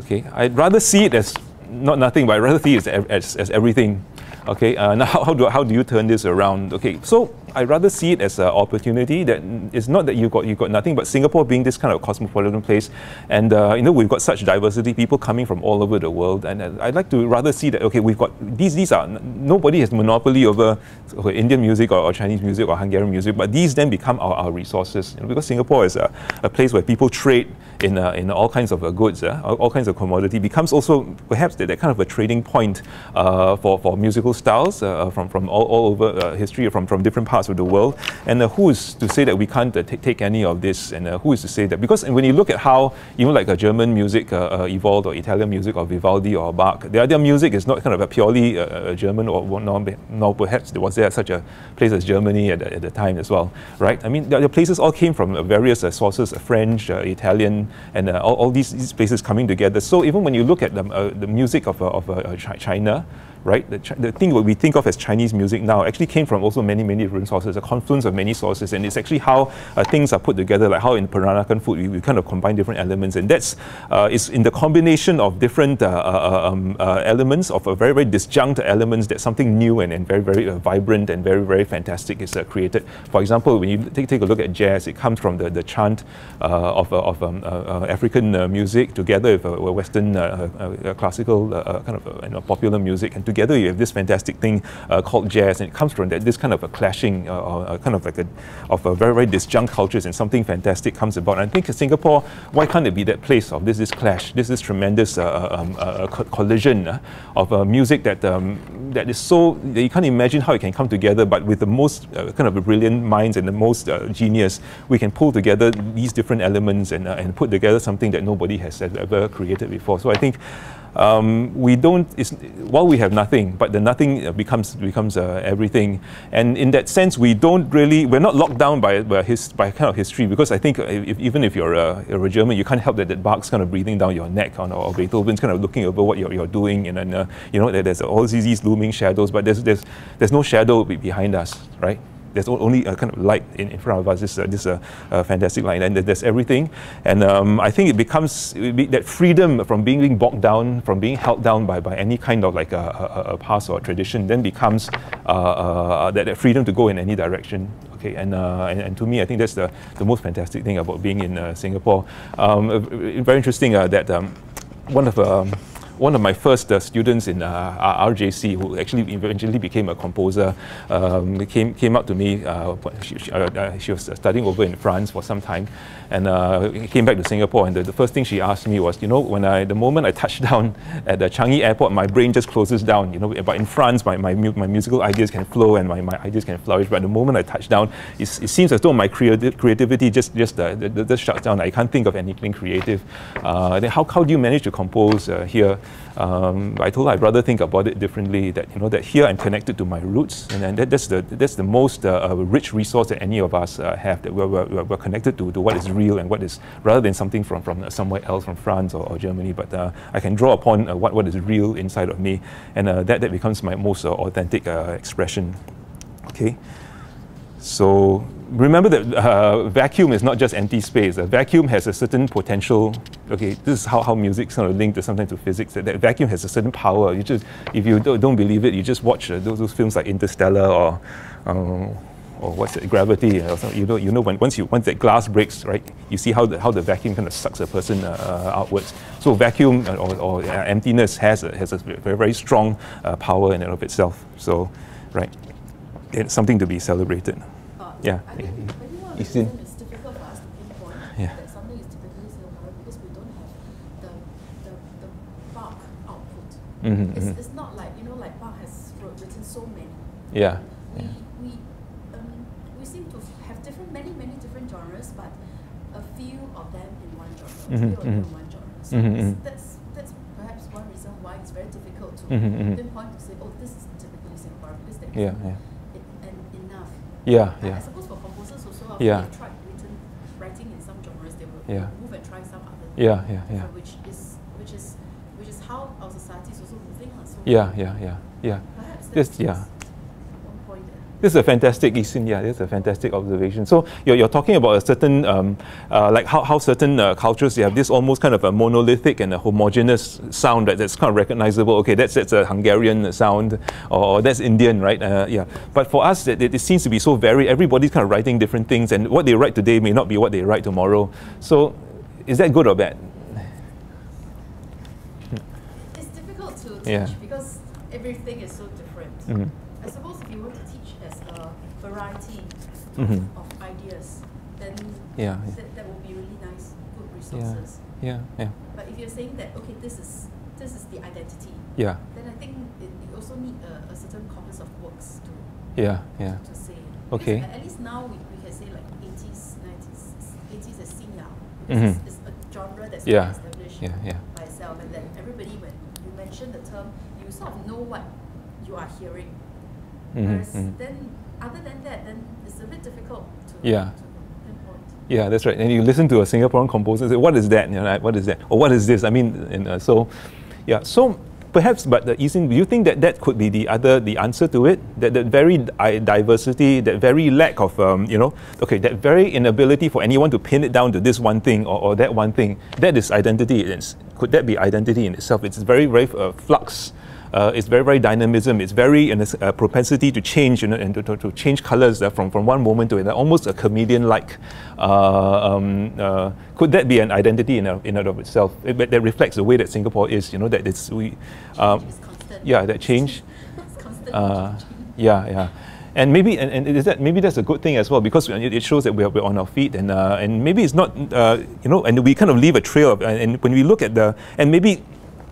Speaker 1: Okay, I'd rather see it as not nothing, but I'd rather see it as, as, as everything Okay, uh, now how do, how do you turn this around? Okay, so I rather see it as an opportunity that it's not that you got you got nothing, but Singapore being this kind of cosmopolitan place, and uh, you know we've got such diversity, people coming from all over the world, and uh, I'd like to rather see that okay, we've got these these are nobody has monopoly over okay, Indian music or, or, Chinese music or Hungarian music, but these then become our, our resources you know, because Singapore is a, a place where people trade in, uh, in all kinds of uh, goods, uh, all, all, kinds of commodity, becomes also perhaps that, that kind of a trading point uh, for, for musical styles from, from all, all over history, from, from different parts of the world. And uh, who is to say that we can't uh, take any of this? And uh, who is to say that? Because when you look at how, even like a German music evolved, or Italian music, or Vivaldi, or Bach, their, their music is not kind of a purely German, or nor, nor perhaps was there such a place as Germany at the, at the time as well, right? I mean, the, the places all came from various sources, French, Italian, and uh, all, all these, these places coming together. So even when you look at the, uh, the music of, uh, of uh, China, right? The, the thing what we think of as Chinese music now actually came from also many, many different sources, a confluence of many sources, and it's actually how uh, things are put together, like how in Peranakan food we, we kind of combine different elements, and that's uh, is in the combination of different uh, uh um, uh, elements of a very, very disjunct elements that something new and, and very, very uh, vibrant and very, very fantastic is created. For example, when you take, take a look at jazz, it comes from the, the chant of, of um, African music together with Western classical kind of popular music, and together you have this fantastic thing uh, called jazz, and it comes from that this kind of a clashing, uh, uh, kind of like a of a very very disjunct cultures, and something fantastic comes about. And I think Singapore, why can't it be that place of this this clash, this this tremendous uh, uh, um, uh, co collision of music that um, that is so that you can't imagine how it can come together, but with the most kind of brilliant minds and the most genius, we can pull together these different elements and and put together something that nobody has ever created before. So I think um, we don't, while we have nothing, but the nothing becomes, becomes uh, everything. And in that sense, we don't really, we're not locked down by, by, his, by kind of history, because I think if, even if you're a, you're a, German, you can't help that, that Bach's kind of breathing down your neck, or, or Beethoven's kind of looking over what you're, you're doing, and then, uh, you know, there's all these looming shadows, but there's, there's, there's no shadow behind us, right? There's only a kind of light in, in front of us. This, uh, this uh, uh, fantastic light, and there's everything. And um, I think it becomes that freedom from being, bogged down, from being held down by, by any kind of like a, a, a past or a tradition, then becomes uh, uh, that, that freedom to go in any direction. Okay, and, uh, and, and, to me, I think that's the, the most fantastic thing about being in Singapore. Um, very interesting that um, one of um, one of my first uh, students in uh, RJC, who actually eventually became a composer, um, came, came up to me. Uh, she, she, uh, she, was studying over in France for some time, and uh, came back to Singapore. And the, the, first thing she asked me was, you know, when I the moment I touched down at the Changi airport, my brain just closes down. You know, but in France, my, my, my musical ideas can flow and my, my ideas can flourish. But the moment I touch down, it seems as though my creative, creativity just just uh, just shuts down. I can't think of anything creative. how, how do you manage to compose here? Um, I told her I'd rather think about it differently. That you know that here I'm connected to my roots, and, and that, that's the that's the most uh, uh, rich resource that any of us uh, have. That we're, we're, we're, connected to, to what is real and what is rather than something from from somewhere else, from France or, or Germany. But uh, I can draw upon uh, what what is real inside of me, and uh, that that becomes my most authentic expression. Okay, so remember that uh, vacuum is not just empty space. A vacuum has a certain potential. Okay, this is how, how music sort of linked to sometimes to physics. That, that vacuum has a certain power. You just, if you don't, believe it, you just watch uh, those, those films like Interstellar or, um, or what's it, Gravity. Or something. You know, you know when once you once that glass breaks, right? You see how the how the vacuum kind of sucks a person uh, outwards. So vacuum or, or uh, emptiness has a, has a very very strong uh, power in and of itself. So, right, it's something to be celebrated. Yeah.
Speaker 2: I think, I think one of it's difficult for us to pinpoint yeah. that something is typically Singaporean because we don't have the the, the Bach output. Mm-hmm, it's, mm-hmm. it's not like you know like Bach has written so many.
Speaker 1: Yeah.
Speaker 2: We yeah. we um, we seem to have different many many different genres, but a few of them in one genre, mm-hmm, a few of them in mm-hmm. one genre. So mm-hmm, mm-hmm. that's that's perhaps one reason why it's very difficult to pinpoint to say, oh, this is typically Singaporean because they yeah, yeah.
Speaker 1: Yeah, yeah.
Speaker 2: I suppose for composers also, uh,
Speaker 1: yeah.
Speaker 2: they tried written, writing in some genres, they will
Speaker 1: yeah.
Speaker 2: move and try some other.
Speaker 1: Yeah, yeah, yeah.
Speaker 2: Which is which is which is how our society is also moving. So
Speaker 1: yeah, yeah, yeah, yeah.
Speaker 2: Perhaps that's,
Speaker 1: yeah. This is a fantastic, Eason, yeah, this is a fantastic observation. So you're, you're talking about a certain, um, uh, like how, how certain uh, cultures, they have this almost kind of a monolithic and a homogeneous sound that, that's kind of recognizable. Okay, that's, that's a Hungarian sound, or that's Indian, right? Uh, yeah. But for us, it, it seems to be so varied. Everybody's kind of writing different things, and what they write today may not be what they write tomorrow. So is that good or bad?
Speaker 4: It's difficult to teach
Speaker 1: Yeah.
Speaker 4: because everything is so different.
Speaker 1: Mhm.
Speaker 4: I suppose if you want to teach as a variety
Speaker 1: Mhm.
Speaker 4: of ideas, then
Speaker 1: Yeah, yeah.
Speaker 4: That, that will be really nice, good resources.
Speaker 1: yeah, yeah,
Speaker 4: But if you're saying that okay, this is this is the identity,
Speaker 1: yeah,
Speaker 4: then I think it, you also need a, a certain corpus of works to
Speaker 1: yeah, yeah.
Speaker 4: to say.
Speaker 1: Okay.
Speaker 4: Because At, least now we, we can say like 80s, 90s, 80s as Xinyao.
Speaker 1: Mhm.
Speaker 4: It's, it's a genre that's
Speaker 1: Yeah,
Speaker 4: established
Speaker 1: yeah, yeah.
Speaker 4: by itself, and then everybody, when you mention the term, you sort of know what you are hearing.
Speaker 1: Mhm,
Speaker 4: Whereas
Speaker 1: mhm.
Speaker 4: then, other than that, then a bit difficult to,
Speaker 1: Yeah.
Speaker 4: to.
Speaker 1: Yeah, that's right. And you listen to a Singaporean composer and say, what is that? You know, like, what is that? Or what is this? I mean, and, uh, so, yeah. So perhaps, but the Eason, do you think that that could be the other, the answer to it? That, that very diversity, that very lack of, um, you know, okay, that very inability for anyone to pin it down to this one thing or, or that one thing, that is identity. It's, could that be identity in itself? It's very, very uh, flux. Uh, it's very, very dynamism. It's very in a, s- a propensity to change you know, and to, to, to change colors uh, from, from one moment to another, almost a chameleon-like. Uh, um, uh, could that be an identity in, a, in and of itself? It, but that reflects the way that Singapore is. You know that it's we. Um,
Speaker 4: Change
Speaker 1: yeah, that change.
Speaker 4: it's.
Speaker 1: Uh, yeah, yeah. And maybe and, and is that maybe that's a good thing as well because it, it shows that we're, we're on our feet and uh, and maybe it's not uh, you know and we kind of leave a trail of, and, and when we look at the and maybe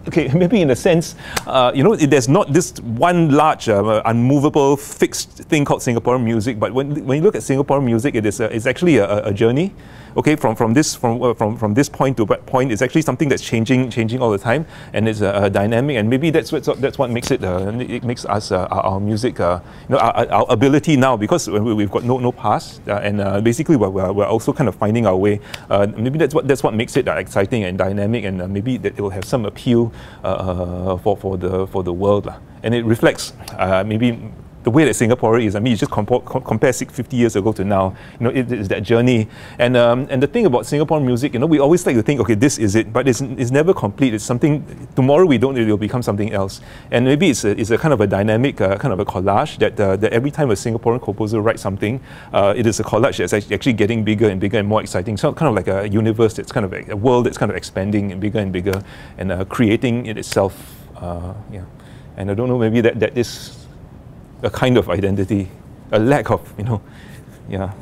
Speaker 1: okay maybe in a sense uh, you know there's not this one large uh, unmovable fixed thing called Singaporean music but when, when you look at Singaporean music it is a, it's actually a, a- a journey okay from, from this from, uh, from, from this point to point it's actually something that's changing changing all the time and it's a dynamic and maybe that's what that's what makes it uh, it makes us uh, our, our music uh, you know our, our- ability now because we- we've got no no past uh, and uh, basically we're, we're, we're also kind of finding our way uh, maybe that's what that's what makes it uh, exciting and dynamic and uh, maybe that it will have some appeal uh, uh, for, for the for the world and it reflects uh, maybe the way that Singapore is, I mean, you just compare, compare 50 years ago to now, you know, it is that journey. And, um, and the thing about Singapore music, you know, we always like to think, okay, this is it, but it's, it's never complete. It's something, tomorrow we don't, it will become something else. And maybe it's a, it's a kind of a dynamic, uh, kind of a collage that, uh, that every time a Singaporean composer writes something, uh, it is a collage that's actually getting bigger and bigger and more exciting. So kind of like a universe that's kind of a, a world that's kind of expanding and bigger and bigger and uh, creating it itself. Uh, yeah. And I don't know, maybe that, that is a kind of identity, a lack of, you know, yeah.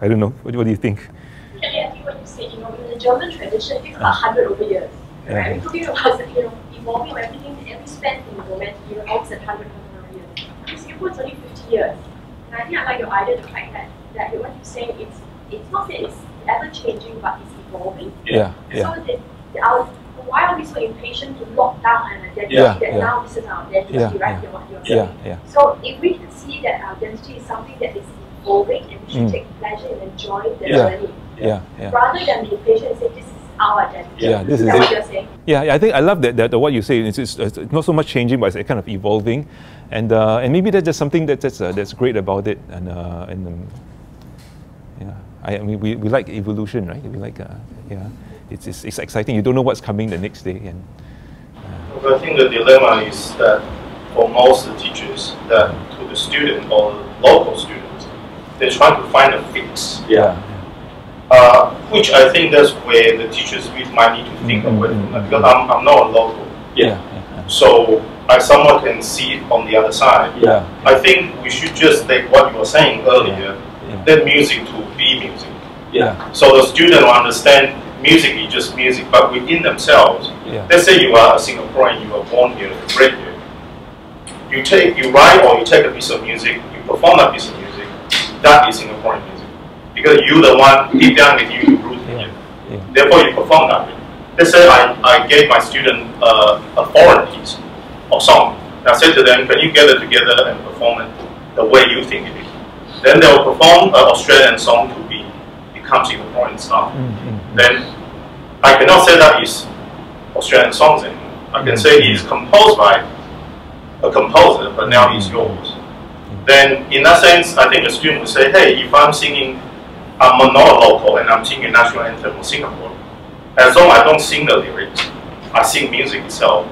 Speaker 1: I don't know. What, what do you think?
Speaker 3: Actually, I think what you said, you know, in the German tradition, I think about 100 over years. Right? We're talking about, you know, evolving everything, every span in the romantic era, almost at 100 over years. In Singapore, it's only 50 years. And I think I like your idea, the fact that, that what you're saying, it's, it's not that it's ever changing, but it's evolving.
Speaker 1: Yeah, yeah,
Speaker 3: So that our, why are we so impatient to lock down an identity
Speaker 1: Yeah,
Speaker 3: that
Speaker 1: yeah.
Speaker 3: now this is our identity,
Speaker 1: Yeah,
Speaker 3: right?
Speaker 1: yeah.
Speaker 3: You're, you're
Speaker 1: yeah, yeah,
Speaker 3: So if we can see that our identity is something that is evolving and we should
Speaker 1: Mm.
Speaker 3: take pleasure in enjoying the journey,
Speaker 1: yeah, yeah.
Speaker 3: rather than be patient and say this is our identity.
Speaker 1: Yeah, this is it.
Speaker 3: what you're saying?
Speaker 1: Yeah, yeah, I think I love that, that, what you say. It's, it's, it's not so much changing, but it's kind of evolving, and uh, and maybe that's just something that, that's uh, that's great about it. And uh, and um, yeah, I, I mean we, we like evolution, right? We like uh, yeah, it's, it's it's exciting. You don't know what's coming the next day, and
Speaker 5: But I think the dilemma is that for most teachers, that to the student or local students, they're trying to find a fix.
Speaker 1: yeah,
Speaker 5: Uh, which I think that's where the teachers we might need to think
Speaker 1: Mm,
Speaker 5: of it.
Speaker 1: mm, mm,
Speaker 5: Because I'm, I'm not a local.
Speaker 1: yeah, yeah,
Speaker 5: So I somewhat can see it on the other side.
Speaker 1: yeah,
Speaker 5: I think we should just take what you were saying earlier,
Speaker 1: yeah,
Speaker 5: that music to be music.
Speaker 1: yeah,
Speaker 5: So the student will understand music is just music, but within themselves,
Speaker 1: yeah,
Speaker 5: Let's say you are a Singaporean, you are born here, bred here. You take, you write or you take a piece of music, you perform that piece of music. That is Singaporean music because you the one deep down with you, you root in it.
Speaker 1: yeah,
Speaker 5: Therefore, you perform that. Let's say I, I gave my student uh, a foreign piece of song. And I said to them, can you gather together and perform it the way you think it is? Then they will perform an Australian song to be become Singaporean style
Speaker 1: Mm, mm, mm.
Speaker 5: Then I cannot say that is Australian songs anymore. I can say it is composed by a composer, but now it's yours. then in that sense, I think a student would say, hey, if I'm singing, I'm not a local and I'm singing national anthem of Singapore, as long as I don't sing the lyrics, I sing music itself,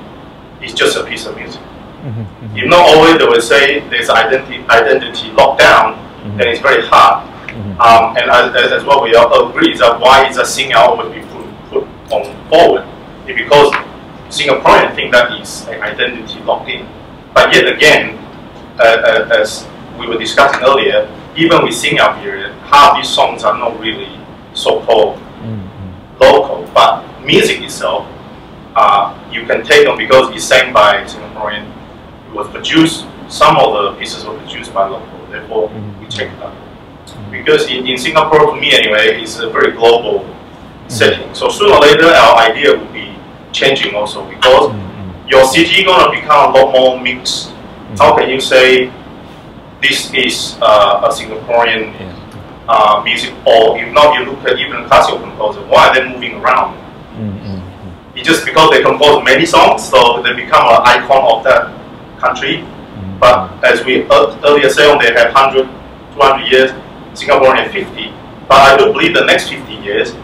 Speaker 5: it's just a piece of music. Mm-hmm, mm-hmm. If not always they will say there's identity identity lockdown, mm-hmm. then it's very hard. Mm-hmm. Um, and as, as well we all agree that why is a singer always be put, put on forward? It's because Singaporean think that is an identity locked in. But yet again, uh, uh, as we were discussing earlier, even with Xinyao period, half these songs are not really so-called mm-hmm. local, but music itself, uh, you can take them because it's sang by Singaporean. It was produced, some of the pieces were produced by local, therefore mm-hmm. we check that. Because in, in Singapore, to me anyway, it's a very global setting. So sooner or later, our idea will be changing also because mm-hmm. your city gonna become a lot more mixed how can you say this is uh, a Singaporean uh, music, or if not, you look at even classical composer, why are they moving around? Mm-hmm. It's just because they compose many songs, so they become an icon of that country. But as we earlier said, they have 100, 200 years, Singapore only 50. But I do believe the next 50 years,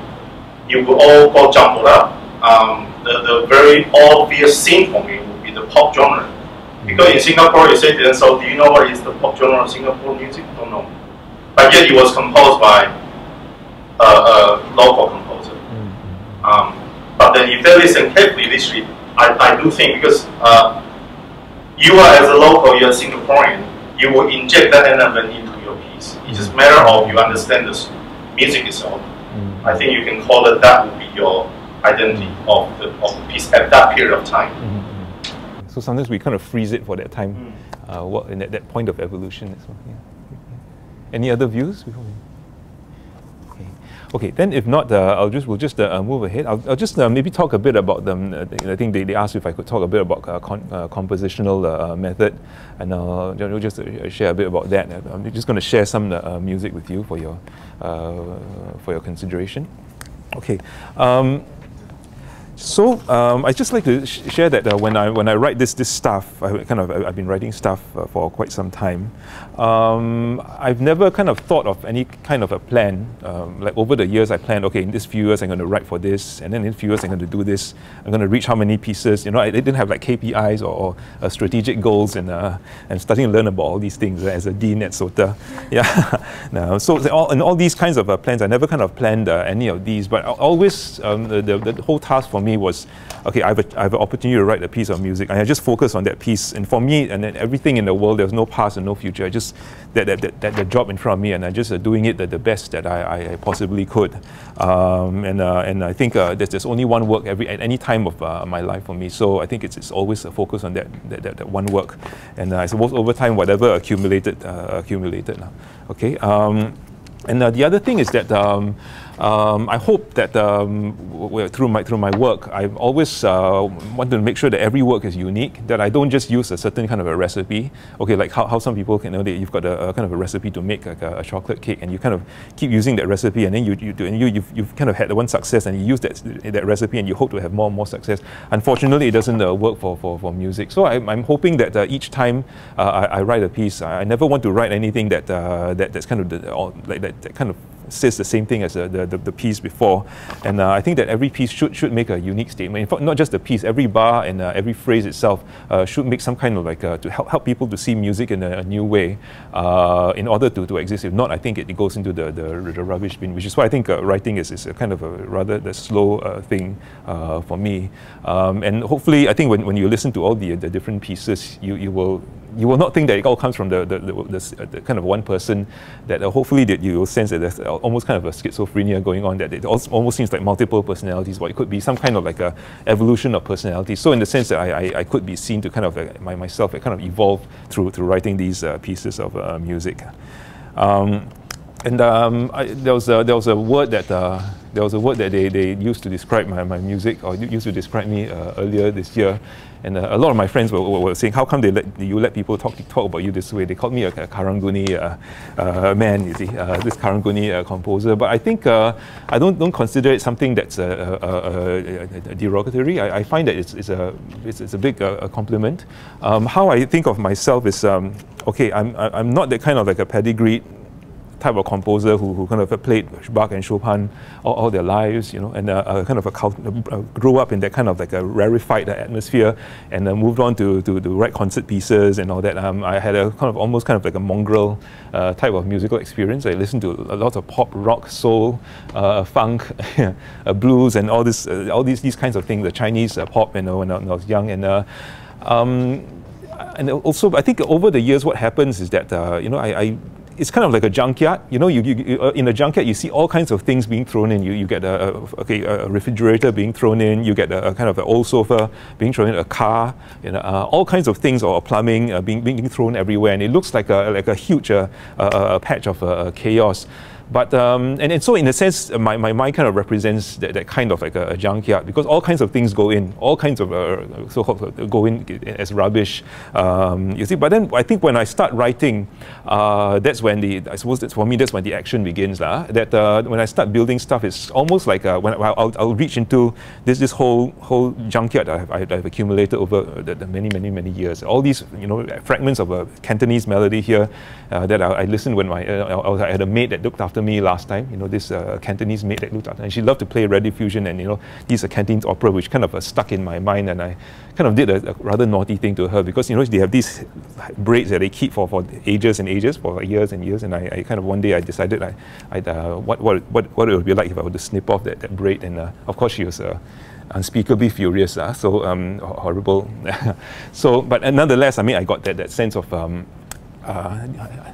Speaker 5: it will all go jumbled up. Um, the, the very obvious scene for me would be the pop genre because in Singapore, you say, so do you know what is the pop genre of Singapore music? Don't know. But yet it was composed by a, a local composer. Mm-hmm. Um, but then if they listen carefully, literally, I, I do think because uh, you are as a local, you're Singaporean, you will inject that element into your. It's just a matter of you understand the music itself. Mm-hmm. I think you can call it that would be your identity of the, of the piece at that period of time. Mm-hmm.
Speaker 1: So sometimes we kind of freeze it for that time, mm. uh, what, in that, that point of evolution well. Yeah. Any other views before we? Okay. Then if not, uh, I'll just we'll just uh, move ahead. I'll, I'll just uh, maybe talk a bit about them. Uh, I think they, they asked if I could talk a bit about uh, con compositional method, and I'll just share a bit about that. I'm just going to share some music with you for your for your consideration. Okay. Um, so um, I just like to sh share that uh, when I when I write this this stuff, I kind of I've been writing stuff uh, for quite some time. Um, I've never kind of thought of any kind of a plan. Um, like over the years, I planned okay, in this few years I'm going to write for this, and then in few years I'm going to do this. I'm going to reach how many pieces. You know, I didn't have like KPIs or, or uh, strategic goals, and uh, and starting to learn about all these things uh, as a dean at SOTA. Yeah, no, so all, and all these kinds of uh, plans, I never kind of planned any of these, but always um, the, the, the whole task for me was, okay, I have, a, I have an opportunity to write a piece of music, and I just focus on that piece. And for me, and then everything in the world, there's no past and no future. I just that that, that, that the job in front of me, and I'm just uh, doing it the, the best that I, I possibly could. Um, and uh, and I think uh, there's, there's only one work every at any time of uh, my life for me. So I think it's, it's always a focus on that that, that, that one work. And uh, I suppose over time, whatever accumulated uh, accumulated. Okay. Um, and the other thing is that. Um, um, I hope that um, through my through my work, I've always uh, wanted to make sure that every work is unique. That I don't just use a certain kind of a recipe. Okay, like how, how some people can know that you've got a, a kind of a recipe to make like a, a, chocolate cake, and you kind of keep using that recipe, and then you you do, and you you've, you've kind of had the one success, and you use that that recipe, and you hope to have more and more success. Unfortunately, it doesn't uh, work for, for, for music. So I, am hoping that uh, each time uh, I, I, write a piece, I, I, never want to write anything that uh, that that's kind of the, like that, that kind of says the same thing as uh, the, the, the, piece before. And uh, I think that every piece should, should make a unique statement. In fact, not just the piece, every bar and uh, every phrase itself uh, should make some kind of like, uh, to help, help people to see music in a, a new way uh, in order to, to exist. If not, I think it, it goes into the, the, the, rubbish bin, which is why I think writing is, is a kind of a rather the slow thing for me. Um, and hopefully, I think when, when you listen to all the, the different pieces, you, you will you will not think that it all comes from the, the, the, the, kind of one person that uh, hopefully that you will sense that there's almost kind of a schizophrenia going on that it almost seems like multiple personalities but it could be some kind of like a evolution of personality. So in the sense that I, I, I could be seen to kind of uh, my, myself I kind of evolve through through writing these uh, pieces of uh, music. Um, and um, I, there was a, there was a word that uh, there was a word that they, they used to describe my, my music or used to describe me uh, earlier this year and uh, a lot of my friends were, were, saying, how come they let, you let people talk, talk about you this way? They called me a, a Karung Guni uh, uh, man, you see, uh, this Karung Guni uh, composer. But I think uh, I don't, don't consider it something that's derogatory. I, I, find that it's, it's, a, it's, it's a big compliment. Um, how I think of myself is um, okay, I'm, I'm not that kind of like a pedigree type of composer who, who kind of played Bach and Chopin all, all their lives, you know, and uh, uh, kind of a, uh, grew up in that kind of like a rarefied atmosphere and uh, moved on to, to, to write concert pieces and all that. Um, I had a kind of almost kind of like a mongrel uh, type of musical experience. I listened to a lot of pop, rock, soul, uh, funk, blues, and all this, all these these kinds of things. The Chinese pop, you know, when I, when I was young, and um, and also I think over the years, what happens is that you know I, I it's kind of like a junkyard. You know, you, you, uh, in a junkyard, you see all kinds of things being thrown in. You, you get a, okay, a refrigerator being thrown in. You get a, a, kind of an old sofa being thrown in, a car, you know, uh, all kinds of things or plumbing uh, being, being thrown everywhere. And it looks like a, like a huge uh, patch of uh, chaos. But um, and, and so in a sense, uh, my, my mind kind of represents that, that kind of like a, a junkyard because all kinds of things go in, all kinds of uh, uh, go in as rubbish. Um, you see, but then I think when I start writing, uh, that's when the I suppose that's for me that's when the action begins. Uh, that uh, when I start building stuff, it's almost like uh, when I'll, I'll reach into this this whole whole junkyard I've, I've accumulated over the, the, many many many years. All these you know fragments of a Cantonese melody here that I, I listened when my I had a maid that looked after after me last time. You know, this uh, Cantonese maid that looked after, and she loved to play Rediffusion, and you know, these are Cantonese opera, which kind of uh, stuck in my mind, and I kind of did a, a, rather naughty thing to her because you know they have these braids that they keep for, for ages and ages, for years and years, and I, I kind of one day I decided I, I uh, what, what what what it would be like if I were to snip off that, that braid, and uh, of course she was uh, unspeakably furious, uh, so um, horrible. so, but nonetheless, I mean, I got that, that sense of um, uh,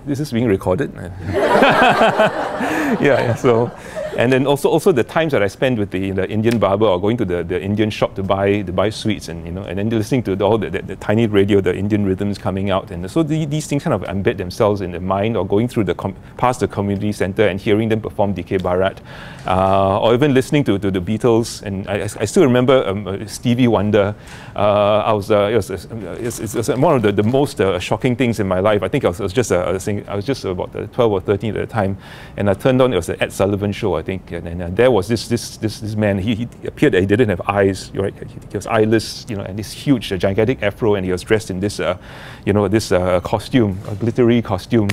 Speaker 1: this is being recorded. yeah, yeah, so and then also also the times that I spend with the, the Indian barber or going to the, the Indian shop to buy to buy sweets and you know and then listening to the, all the, the, the, tiny radio, the Indian rhythms coming out, and so the, these things kind of embed themselves in the mind, or going through the past the community center and hearing them perform Dikir Barat, uh, or even listening to, to the Beatles. And I, I still remember um, uh, Stevie Wonder. Uh, I was, uh, it was, was, one of the, the most uh, shocking things in my life. I think I was, I was just a, I was just about 12 or 13 at the time, and I turned on it was the Ed Sullivan show. I think, and, and there was this this this, this man. He, he, appeared that he didn't have eyes. Right, he was eyeless, you know, and this huge, uh, gigantic afro, and he was dressed in this, uh, you know, this uh, costume, a glittery costume,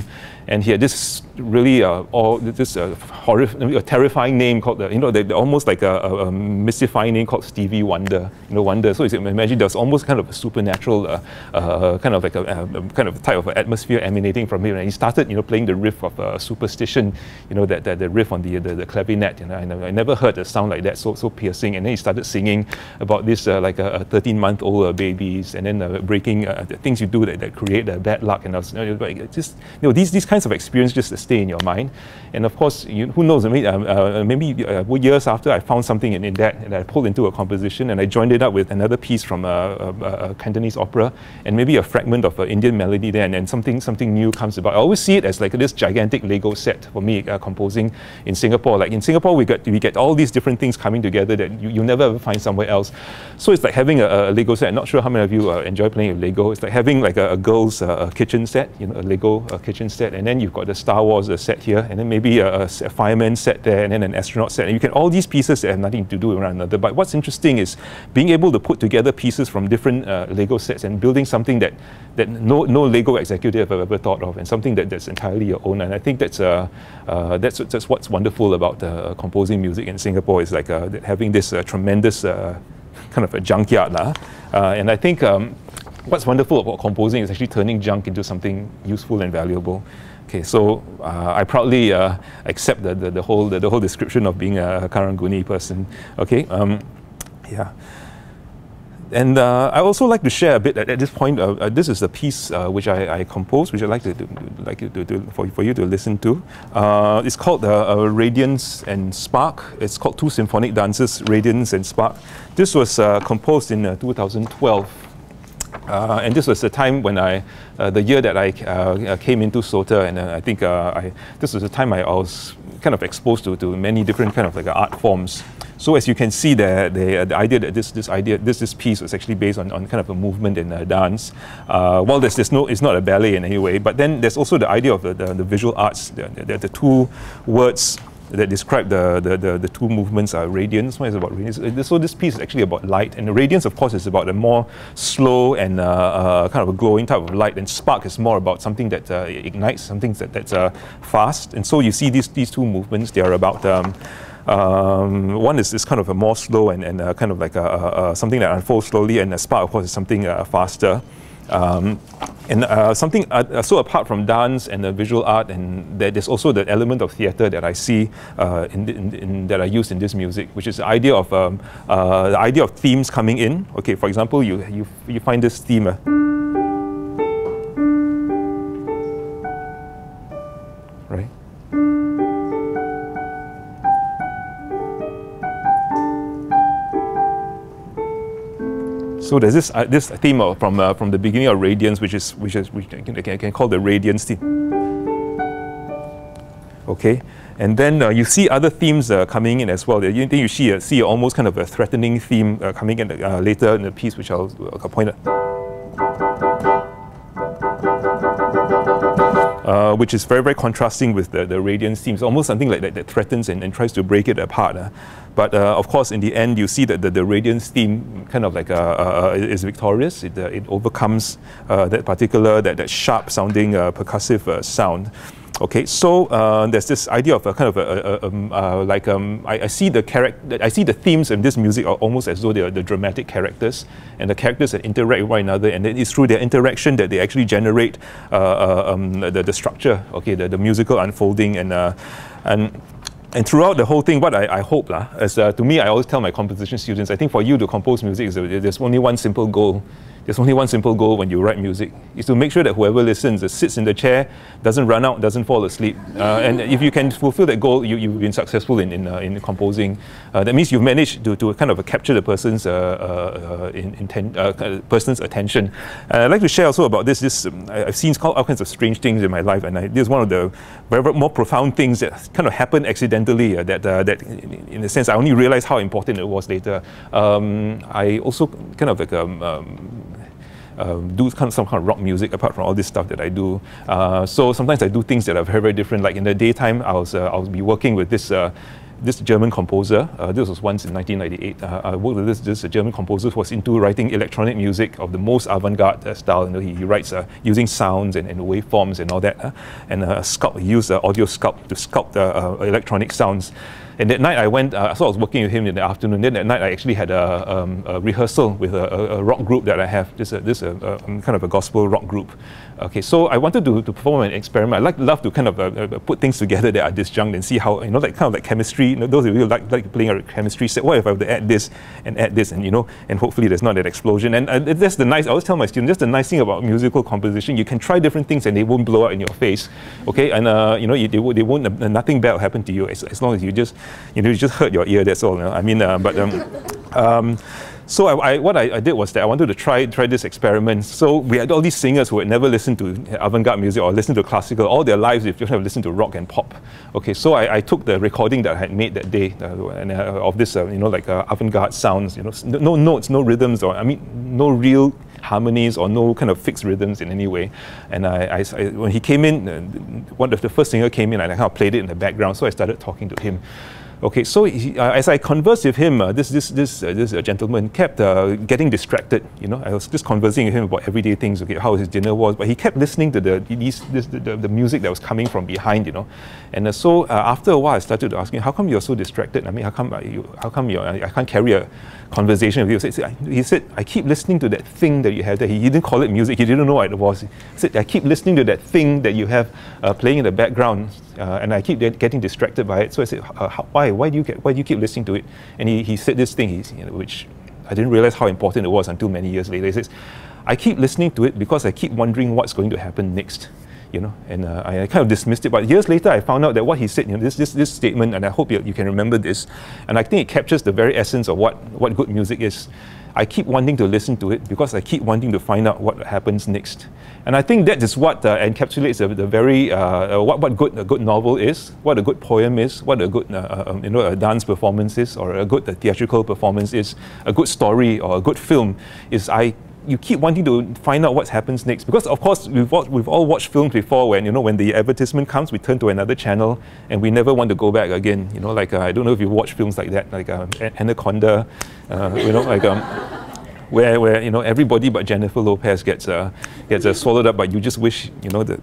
Speaker 1: and he had this really uh, all this uh, horrif- a terrifying name called the, you know, the, almost like a, a, a, mystifying name called Stevie Wonder. You know, Wonder. So imagine there's almost kind of a supernatural uh, uh, kind of like a, a, kind of type of atmosphere emanating from him. And he started, you know, playing the riff of uh, Superstition. You know, that, that the riff on the, the, the clavinet. You know, and I never heard a sound like that so so piercing. And then he started singing about this uh, like a 13 month old babies, and then breaking the things you do that, that create bad luck. And I was you know, just you know these these kinds of experience just stay in your mind. And of course, you, who knows, I mean, uh, maybe uh, years after I found something in, in that and I pulled into a composition and I joined it up with another piece from a, a, a Cantonese opera and maybe a fragment of an Indian melody there and then something, something new comes about. I always see it as like this gigantic Lego set for me uh, composing in Singapore. Like in Singapore, we get, we get all these different things coming together that you, never ever find somewhere else. So it's like having a, a Lego set. I'm not sure how many of you uh, enjoy playing with Lego. It's like having like a, a girl's uh, kitchen set, you know, a Lego kitchen set, and then you've got the Star Wars set here, and then maybe a, a, fireman set there, and then an astronaut set. And you can all these pieces that have nothing to do with one another. But what's interesting is being able to put together pieces from different uh, Lego sets and building something that that no, no Lego executive have ever thought of, and something that, that's entirely your own. And I think that's uh, uh, that's that's what's wonderful about uh, composing music in Singapore is like uh, having this uh, tremendous uh, kind of a junkyard, lah. and I think. Um, what's wonderful about composing is actually turning junk into something useful and valuable. Okay, so uh, I proudly uh, accept the, the, the, whole, the, the, whole description of being a Karung Guni person. Okay, um, yeah. And uh, I also like to share a bit at, at this point. Uh, uh, this is a piece uh, which I, I, composed, which I'd like to, to like to, to, for, for you to listen to. it's called Radiance and Spark. It's called Two Symphonic Dances, Radiance and Spark. This was composed in 2012. Uh, and this was the time when I, uh, the year that I uh, came into SOTA, and uh, I think uh, I, this was the time I, was kind of exposed to, to many different kind of like art forms. So as you can see, the, the, the idea that this, this idea, this, this piece was actually based on, on kind of a movement in dance. well, there's, there's no, it's not a ballet in any way, but then there's also the idea of the, the, the visual arts, the, the, the two words that describe the, the, the, the two movements are radiance. One is about radiance. Uh, so this piece is actually about light, and the radiance, of course, is about a more slow and uh, uh, kind of a glowing type of light, and spark is more about something that uh, ignites, something that, that's uh, fast. And so you see these, these two movements, they are about um, um, one is, is kind of a more slow and, and uh, kind of like a, a, a something that unfolds slowly, and a spark, of course, is something faster. Um, and uh, something uh, so apart from dance and the visual art, and there's also the element of theatre that I see uh, in, in, in, that I use in this music, which is the idea of um, uh, the idea of themes coming in. Okay, for example, you you, you find this theme. So there's this uh, this theme from uh, from the beginning of Radiance, which is which is which I can, I can call the Radiance theme. Okay, and then uh, you see other themes uh, coming in as well. You think you see uh, see almost kind of a threatening theme uh, coming in later in the piece, which I'll, I'll point out. Uh, which is very, very contrasting with the, the Radiance theme. It's almost something like that that threatens and, and tries to break it apart. Uh. But uh, of course, in the end, you see that the, the Radiance theme kind of like uh, uh, is victorious. It, it overcomes that particular, that, that sharp sounding percussive sound. Okay, so uh, there's this idea of a kind of a, a, a um, uh, like um, I, I, see the character, I see the themes in this music are almost as though they are the dramatic characters, and the characters that interact with one another, and it's through their interaction that they actually generate uh, uh um, the, the structure, okay, the, the musical unfolding, and uh, and and throughout the whole thing, what I, I hope, lah, is to me, I always tell my composition students, I think for you to compose music, there's only one simple goal, there's only one simple goal when you write music, is to make sure that whoever listens, uh, sits in the chair, doesn't run out, doesn't fall asleep. Uh, and if you can fulfill that goal, you, you've been successful in, in, uh, in composing. Uh, that means you've managed to, to kind of capture the person's, uh, uh, in, inten- person's attention. I'd like to share also about this. this um, I've seen all kinds of strange things in my life, and I, this is one of the very, very more profound things that kind of happened accidentally, that, that in a sense I only realized how important it was later. Um, I also kind of like um, um do kind of some kind of rock music apart from all this stuff that I do. Uh, so sometimes I do things that are very, very different. Like in the daytime, I was uh, I'll be working with this. Uh, this German composer, uh, this was once in 1998. Uh, I worked with this, this German composer who was into writing electronic music of the most avant-garde uh, style. You know, he, he writes using sounds and, and waveforms and all that. and uh, sculpt, he used AudioSculpt to sculpt the electronic sounds. And that night I went, uh, so I was working with him in the afternoon. Then that night I actually had a, um, a rehearsal with a, a, rock group that I have. This, uh, this uh, uh, kind of a gospel rock group. Okay, so I wanted to, to perform an experiment. I like love to kind of uh, uh, put things together that are disjunct and see how you know like kind of like chemistry. You know, those of you like like playing a chemistry set. What if I were to add this and add this and you know and hopefully there's not that explosion. And uh, that's the nice. I always tell my students that's the nice thing about musical composition. You can try different things and they won't blow out in your face. Okay, and uh, you know you, they, they won't uh, nothing bad will happen to you as, as long as you just you know you just hurt your ear. That's all. You know? I mean, uh, but. Um, um, so I, I, what I, I, did was that I wanted to try, try this experiment. So we had all these singers who had never listened to avant-garde music or listened to classical all their lives. If you have listened to rock and pop, okay. So I, I, took the recording that I had made that day uh, and, uh, of this, uh, you know, like uh, avant-garde sounds. You know, no notes, no rhythms, or I mean, no real harmonies or no kind of fixed rhythms in any way. And I, I, when he came in, uh, one of the first singer came in, and I kind of played it in the background. So I started talking to him. Okay, so he, uh, as I conversed with him, uh, this this this uh, this uh, gentleman kept uh, getting distracted. You know, I was just conversing with him about everyday things. Okay, how his dinner was, but he kept listening to the these this, the, the, music that was coming from behind. You know, and uh, so after a while, I started asking, "How come you're so distracted? I mean, how come you, how come you I can't carry a conversation with you?" He said, "I keep listening to that thing that you have there." He didn't call it music. He didn't know what it was. He said, "I keep listening to that thing that you have playing in the background." uh, and I keep getting distracted by it. So I said, uh, how, why? Why do you get? Why do you keep listening to it? And he, he said this thing, you know, which I didn't realize how important it was until many years later. He says, I keep listening to it because I keep wondering what's going to happen next. You know, and uh, I, I, kind of dismissed it. But years later, I found out that what he said, you know, this, this, this statement, and I hope you, you can remember this, and I think it captures the very essence of what, what good music is. I keep wanting to listen to it because I keep wanting to find out what happens next. And I think that is what uh, encapsulates the, the very, uh, uh, what, what good, a good novel is, what a good poem is, what a good uh, uh, um, you know, a dance performance is, or a good theatrical performance is, a good story or a good film is I you keep wanting to find out what happens next. Because of course we've all, we've all watched films before when you know when the advertisement comes we turn to another channel and we never want to go back again. You know like uh, I don't know if you watch films like that like uh, Anaconda uh, you know like um, where where you know everybody but Jennifer Lopez gets uh, gets uh, swallowed up but you just wish you know that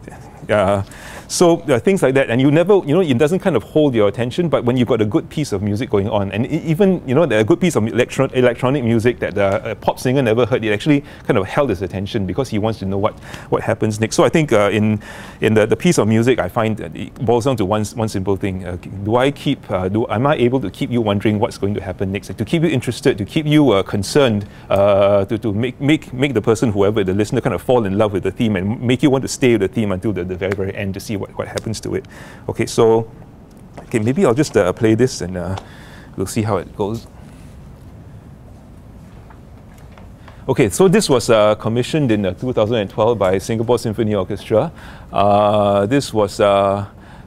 Speaker 1: uh, so uh, things like that, and you never, you know, it doesn't kind of hold your attention. But when you've got a good piece of music going on, and even you know, a good piece of electro- electronic music that uh, a pop singer never heard, it actually kind of held his attention because he wants to know what what happens next. So I think uh, in in the, the piece of music, I find it boils down to one one simple thing: uh, Do I keep? Uh, do am I able to keep you wondering what's going to happen next? to keep you interested, to keep you uh, concerned, to to make make make the person, whoever the listener, kind of fall in love with the theme and make you want to stay with the theme until the, the very very end to see what, what happens to it. Okay, so okay, maybe I'll just uh, play this and uh, we'll see how it goes. Okay, so this was uh, commissioned in uh, 2012 by Singapore Symphony Orchestra. Uh, this was uh,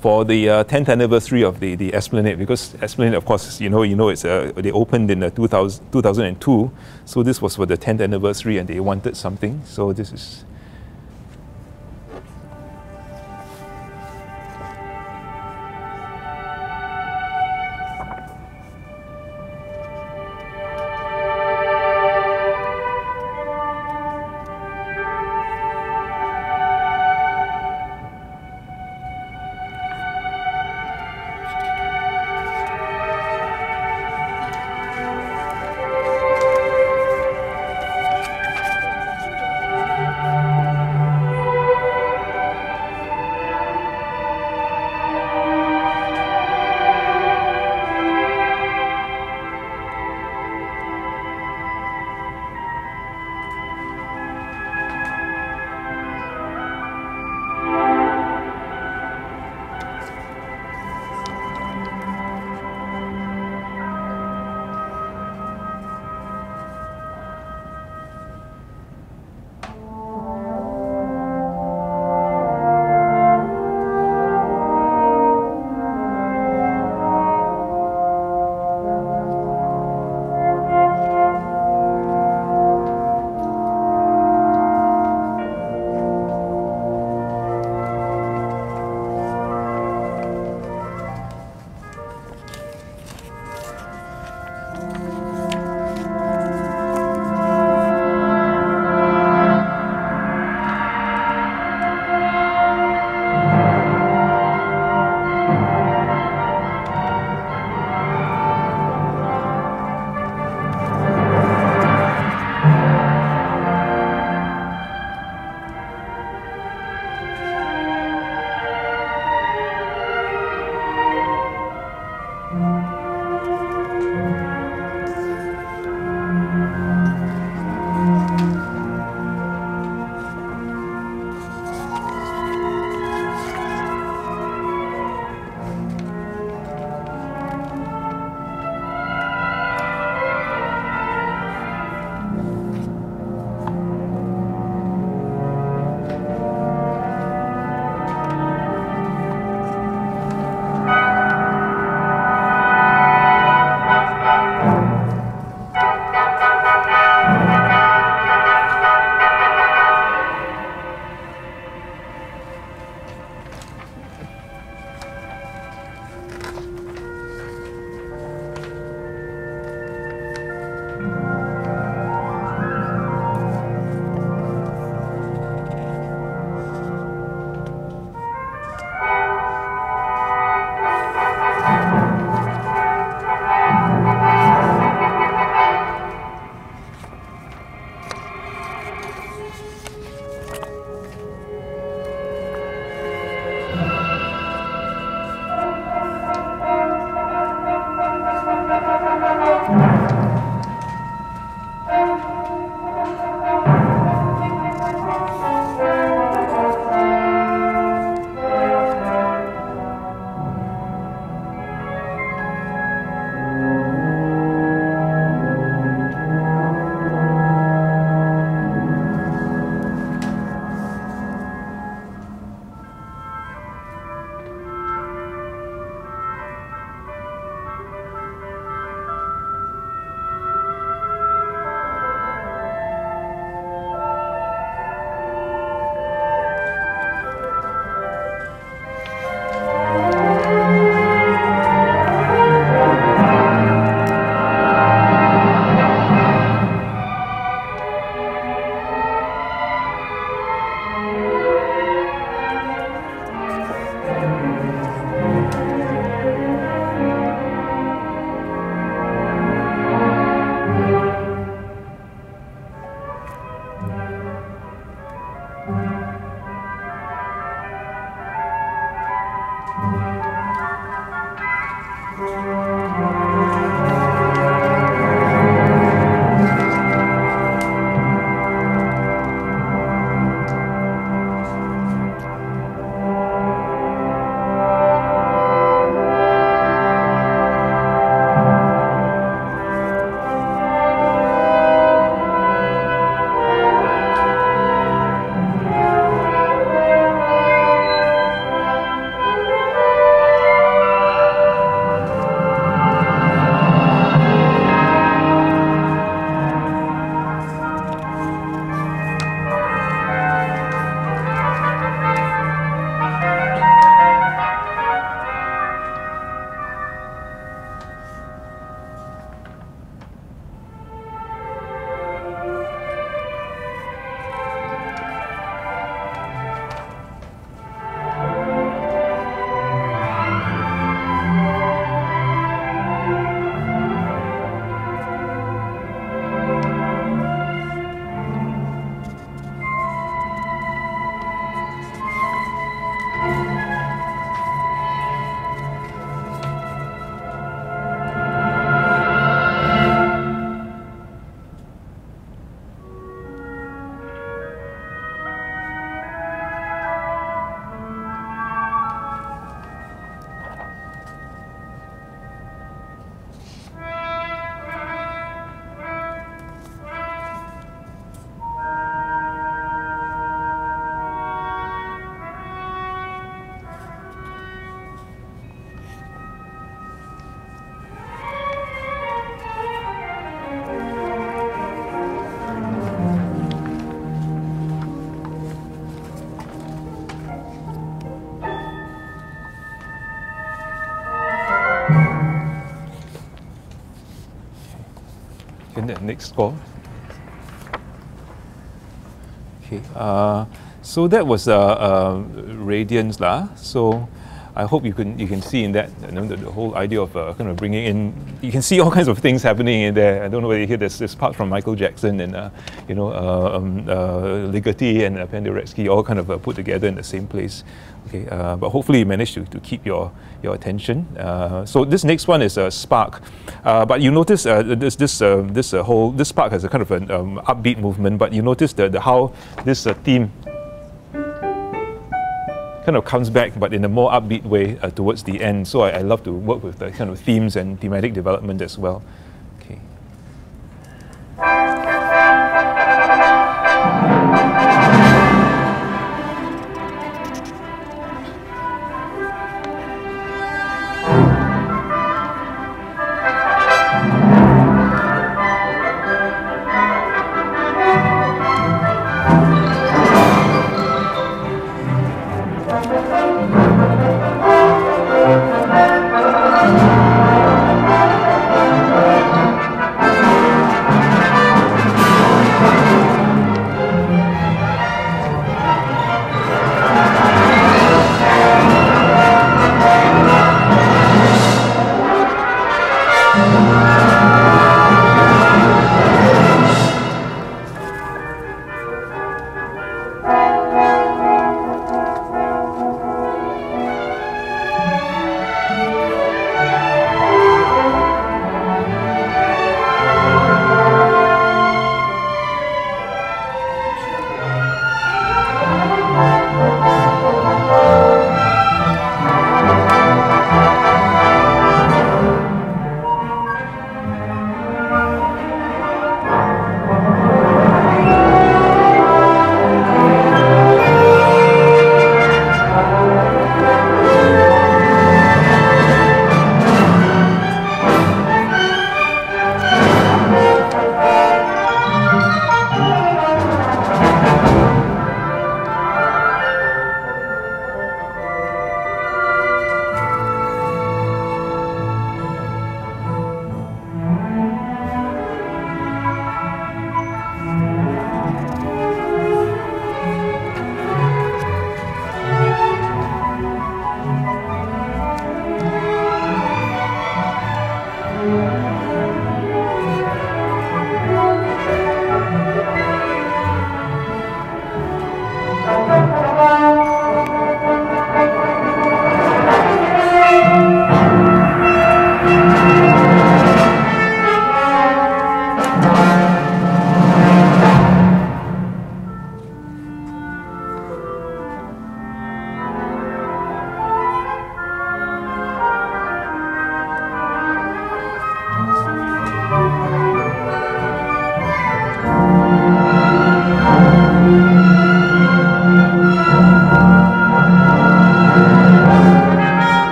Speaker 1: for the 10th anniversary of the, the Esplanade, because Esplanade, of course, you know, you know, it's they opened in 2000, 2002. So this was for the 10th anniversary, and they wanted something. So this is next call. Okay, uh, so that was uh, uh, radiance lah. So I hope you can you can see in that you know, the, the, whole idea of uh, kind of bringing in. You can see all kinds of things happening in there. I don't know whether you hear this, this part from Michael Jackson and uh, you know uh, um, uh, Ligeti and uh, Penderecki all kind of uh, put together in the same place. Okay, uh, but hopefully you managed to, to keep your your attention. so this next one is a spark, but you notice this this this whole this spark has a kind of an um, upbeat movement. But you notice the, the how this theme kind of comes back, but in a more upbeat way uh, towards the end. So I, I, love to work with the kind of themes and thematic development as well.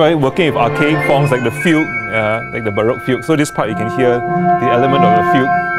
Speaker 1: Enjoy working with archaic forms like the fugue, uh, like the Baroque fugue. So this part you can hear the element of the fugue.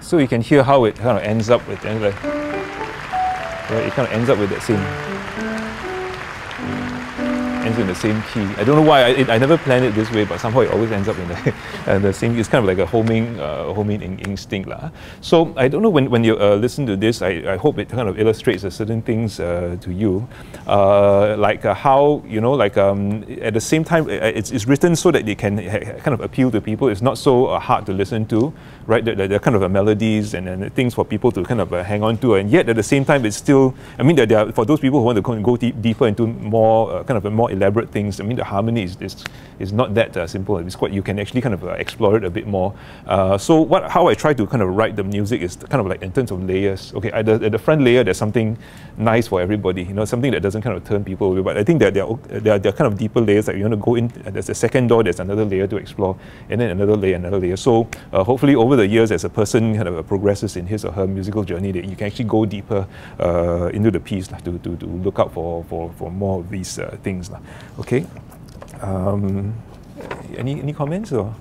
Speaker 1: So you can hear how it kind of ends up with, right, it kind of ends up with that same ends in the same key. I don't know why, I, it, I never planned it this way, but somehow it always ends up in the, the same, it's kind of like a homing, uh, homing in, instinct. Lah. So I don't know when, when you uh, listen to this, I, I hope it kind of illustrates certain things uh, to you. Uh, like uh, how, you know, like um, at the same time, it's, it's written so that it can kind of appeal to people. It's not so hard to listen to, right? There, there are kind of melodies and, and things for people to kind of hang on to. And yet at the same time, it's still, I mean, there, there are, for those people who want to go deep, deeper into more, kind of a more elaborate things. I mean, the harmony is, is, is not that uh, simple. It's quite, you can actually kind of uh, explore it a bit more. Uh, so what, how I try to kind of write the music is kind of like in terms of layers. Okay, at the, at the front layer, there's something nice for everybody, you know, something that doesn't kind of turn people away. But I think that there are, there are, there are kind of deeper layers that you want to go in. There's a second door, there's another layer to explore, and then another layer, another layer. So uh, hopefully over the years, as a person kind of progresses in his or her musical journey, that you can actually go deeper uh, into the piece to, to, to look out for, for, for more of these uh, things. Okay. Um, any any comments or?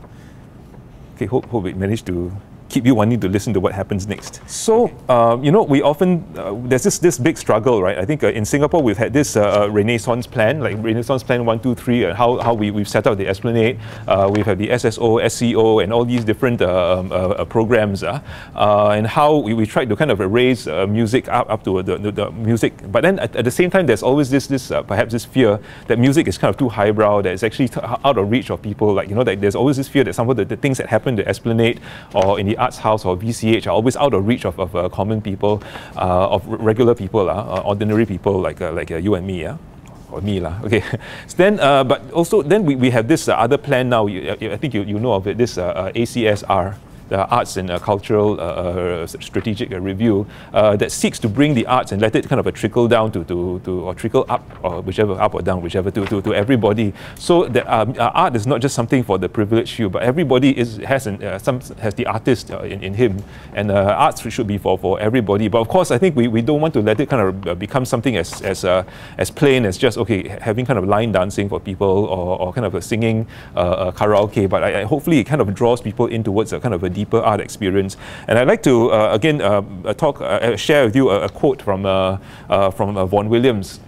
Speaker 1: Okay, hope hope we managed to keep you wanting to listen to what happens next. So, um, you know, we often, uh, there's this, this big struggle, right? I think uh, in Singapore we've had this uh, uh Renaissance plan, like Renaissance plan one, two, three, and how, how we, we've set up the Esplanade. Uh, we've had the SSO, SCO, and all these different uh, um, programs, and how we, we tried to kind of raise music up, up to the, the, the, music. But then at, at, the same time, there's always this, this perhaps this fear that music is kind of too highbrow, that it's actually out of reach of people. Like, you know, that there's always this fear that some of the, the things that happen to Esplanade or in the Arts House or VCH are always out of reach of, of uh, common people, uh, of regular people, uh, ordinary people like, uh, like uh, you and me. Yeah? or me lah. Okay. so then, uh, but also then we, we have this uh, other plan now. You, I think you, you know of it. This uh, uh ACSR, the Arts and uh, Cultural uh, uh Strategic uh, Review uh, that seeks to bring the arts and let it kind of a trickle down to, to, to or trickle up or whichever up or down whichever to, to, to everybody. So that um, art is not just something for the privileged few but everybody is has an, some has the artist in, in him. And arts should be for, for everybody. But of course I think we, we don't want to let it kind of become something as as as plain as just okay having kind of line dancing for people or, or kind of a singing karaoke. But I, I hopefully it kind of draws people in towards a kind of a deeper art experience. And I'd like to, uh, again, uh, uh talk, uh, share with you a, a quote from, from Vaughan Williams.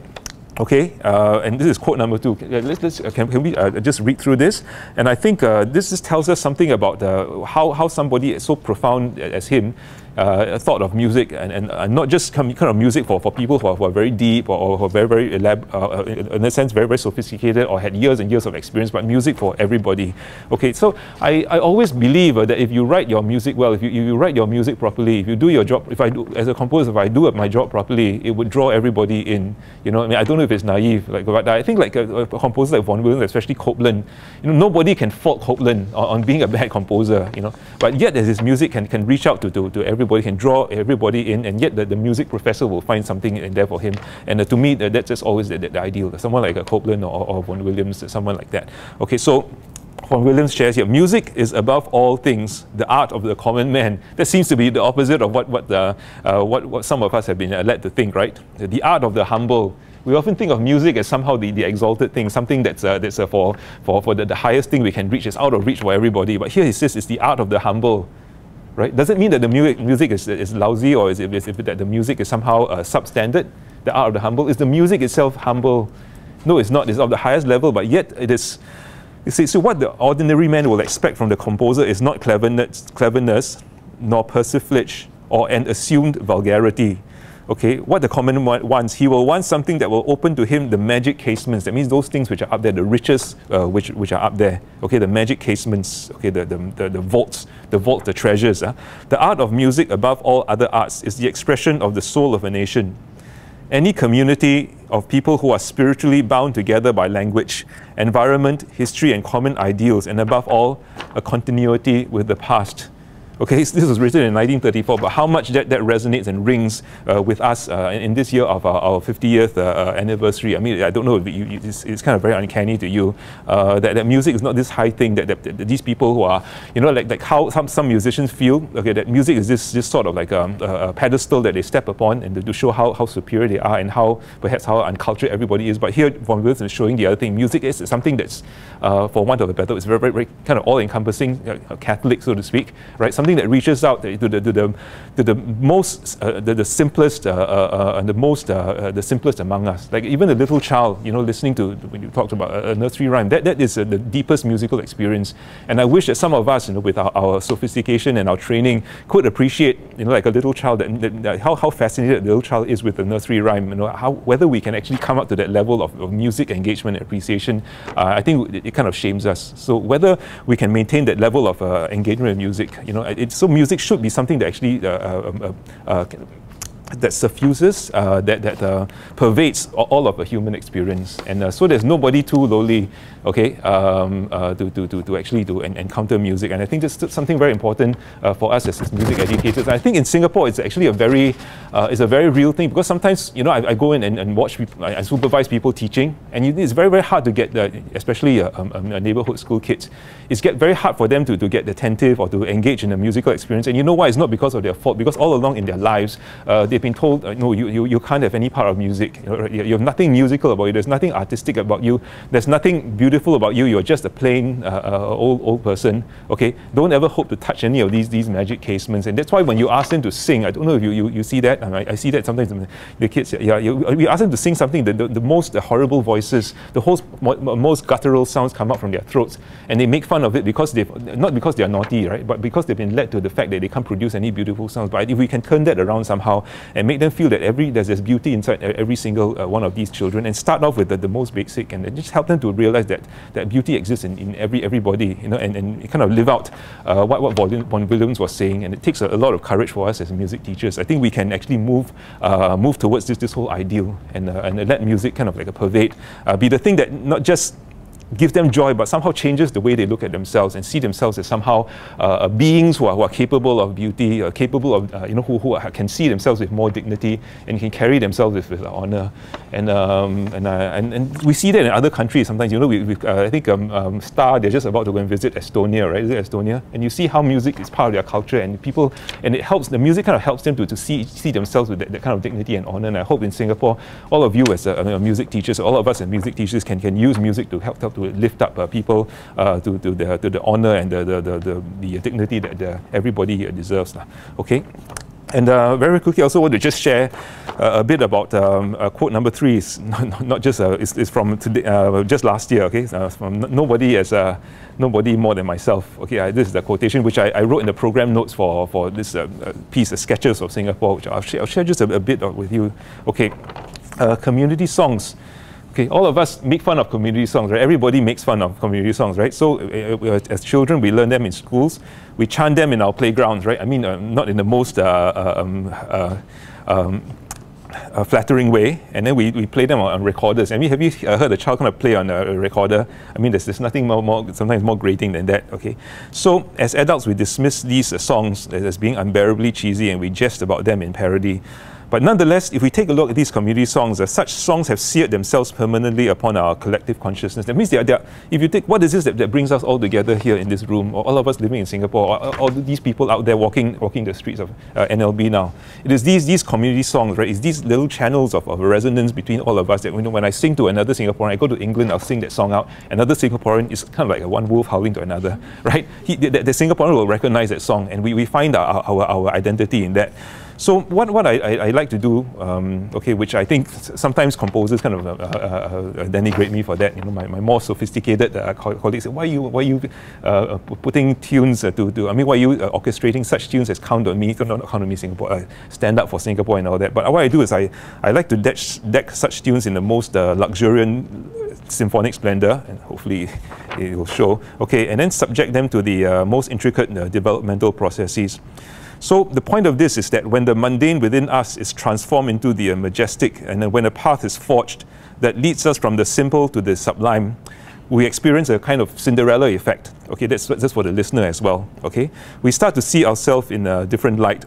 Speaker 1: Okay, uh, and this is quote number two. Let's, let's, can, can we uh, just read through this? And I think uh, this just tells us something about how, how somebody so profound as him uh, thought of music and, and uh, not just kind of music for, for people who are, who are very deep or, or who are very, very, elab- uh, in a sense, very, very sophisticated or had years and years of experience, but music for everybody. Okay, so I, I always believe uh, that if you write your music well, if you, if you write your music properly, if you do your job, if I do, as a composer, if I do my job properly, it would draw everybody in. You know, I mean, I don't know if it's naive, like, but I think like a, a composer like Vaughan Williams, especially Copland, you know, nobody can fault Copland on, on being a bad composer, you know, but yet his music can, can reach out to, to, to everybody everybody can draw everybody in, and yet the, the music professor will find something in there for him. And uh, to me, that's just always the, the, the ideal. Someone like a Copland or, or Vaughan Williams, someone like that. Okay, so Vaughan Williams shares here, music is above all things the art of the common man. That seems to be the opposite of what, what, the, uh, what, what some of us have been uh, led to think, right? The art of the humble. We often think of music as somehow the, the exalted thing, something that's, uh, that's uh, for, for, for the, the highest thing we can reach, is out of reach for everybody. But here he says it's the art of the humble right? Doesn't mean that the music, music is, is lousy or is, is, is that the music is somehow uh, substandard. The art of the humble is the music itself humble. No, it's not. It's of the highest level, but yet it is. You see, so what the ordinary man will expect from the composer is not cleverness, cleverness nor persiflage or an assumed vulgarity okay, what the common one wants, he will want something that will open to him the magic casements. That means those things which are up there, the riches uh, which, which are up there. Okay, the magic casements, okay, the, the, the, the vaults, the vault, the treasures. Uh. The art of music, above all other arts, is the expression of the soul of a nation. Any community of people who are spiritually bound together by language, environment, history, and common ideals, and above all, a continuity with the past Okay, this was written in 1934, but how much that, that resonates and rings uh, with us uh, in this year of our, our 50th uh, uh, anniversary. I mean, I don't know, you, you, it's, it's, kind of very uncanny to you uh, that, that music is not this high thing that, that, that, these people who are, you know, like, like how some, some musicians feel, okay, that music is this, this sort of like um, a, a pedestal that they step upon and to show how, how superior they are and how perhaps how uncultured everybody is. But here, Vaughan Williams is showing the other thing. Music is something that's, uh, for want of a better, it's very, very, very kind of all-encompassing, Catholic, so to speak, right? Something something that reaches out to the, to the, to the most, uh, the, the simplest, uh, uh, uh and the most, uh, the simplest among us. Like even a little child, you know, listening to, when you talked about a, nursery rhyme, that, that is the deepest musical experience. And I wish that some of us, you know, with our, our sophistication and our training, could appreciate, you know, like a little child, that, that, how, how fascinated the little child is with the nursery rhyme, you know, how, whether we can actually come up to that level of, of music engagement and appreciation, I think it, it, kind of shames us. So whether we can maintain that level of engagement in music, you know, so music should be something that actually uh, um, uh, that suffuses, uh, that, that uh, pervades all of the human experience. And uh, so there's nobody too lowly okay, um, uh, to, to, to, to actually to en- encounter music. And I think this is something very important uh, for us as music educators. I think in Singapore, it's actually a very, uh, it's a very real thing because sometimes, you know, I, I go in and, and watch people, I supervise people teaching, and it's very, very hard to get, the, especially um, um, neighborhood school kids, it's get very hard for them to, to get attentive or to engage in a musical experience. And you know why? It's not because of their fault, because all along in their lives, uh, they've been told, uh, no, you, you, you can't have any part of music. You, you have nothing musical about you. There's nothing artistic about you. There's nothing beautiful about you, you're just a plain uh, uh, old, old person, okay? Don't ever hope to touch any of these, these magic casements. And that's why when you ask them to sing, I don't know if you, you, you see that, I, I see that sometimes the kids, yeah, you, we ask them to sing something, the, the, the most horrible voices, the most, most guttural sounds come out from their throats, and they make fun of it because they've, not because they're naughty, right? But because they've been led to the fact that they can't produce any beautiful sounds. But if we can turn that around somehow and make them feel that every there's, this beauty inside every single uh, one of these children and start off with the, the most basic and just help them to realize that, that beauty exists in, in every everybody, you know, and, and kind of live out uh, what, what Williams was saying. And it takes a, a, lot of courage for us as music teachers. I think we can actually move uh, move towards this, this whole ideal and, uh, and let music kind of like a pervade, uh, be the thing that not just gives them joy, but somehow changes the way they look at themselves and see themselves as somehow uh, beings who are, who are, capable of beauty, uh, capable of, uh, you know, who, who are, can see themselves with more dignity and can carry themselves with, with honor. And, um, and, uh, and, and, we see that in other countries sometimes. You know, we, we uh, I think um, um, Star, they're just about to go and visit Estonia, right? Is it Estonia? And you see how music is part of their culture and people, and it helps, the music kind of helps them to, to see, see themselves with that, that kind of dignity and honor. And I hope in Singapore, all of you as uh, music teachers, all of us as music teachers can, can use music to help, help to lift up uh, people uh, to, to, the, to the honor and the, the, the, the dignity that everybody deserves. Okay? And uh, very quickly, I also want to just share uh, a bit about um, uh, quote number three. Is not, not just uh, it's, it's, from today, just last year. Okay, from nobody as nobody more than myself. Okay, I, this is the quotation which I, I, wrote in the program notes for for this piece, of sketches of Singapore, which I'll share, I'll share just a, a, bit with you. Okay, community songs Okay, all of us make fun of community songs, right? Everybody makes fun of community songs, right? So uh, as children, we learn them in schools. We chant them in our playgrounds, right? I mean, uh, not in the most uh, uh um, uh, um, flattering way. And then we, we play them on, on recorders. I mean, have you heard a child kind of play on a, recorder? I mean, there's, there's nothing more, more, sometimes more grating than that, okay? So as adults, we dismiss these songs as being unbearably cheesy and we jest about them in parody. But nonetheless, if we take a look at these community songs, uh, such songs have seared themselves permanently upon our collective consciousness. That means they are, they are, if you take what is this that, that brings us all together here in this room, or all of us living in Singapore, or all these people out there walking walking the streets of uh, NLB now, it is these these community songs, right? It's these little channels of, of resonance between all of us that you know, when I sing to another Singaporean, I go to England, I'll sing that song out. Another Singaporean is kind of like a one wolf howling to another, right? He, the, the Singaporean will recognize that song, and we, we find our, our, our identity in that. So what, what I, I, I like to do, um, okay, which I think sometimes composers kind of uh, uh, uh, denigrate me for that. You know, my, my more sophisticated uh, colleagues say, why are you, why are you uh, putting tunes to, to, I mean, why are you orchestrating such tunes as Count on Me, not Count on Me Singapore, Stand Up for Singapore and all that. But what I do is I, I like to deck, deck such tunes in the most luxuriant symphonic splendor, and hopefully it will show, okay, and then subject them to the most intricate developmental processes. So the point of this is that when the mundane within us is transformed into the majestic, and when a path is forged that leads us from the simple to the sublime, we experience a kind of Cinderella effect. Okay, that's, that's for the listener as well. Okay, we start to see ourselves in a different light.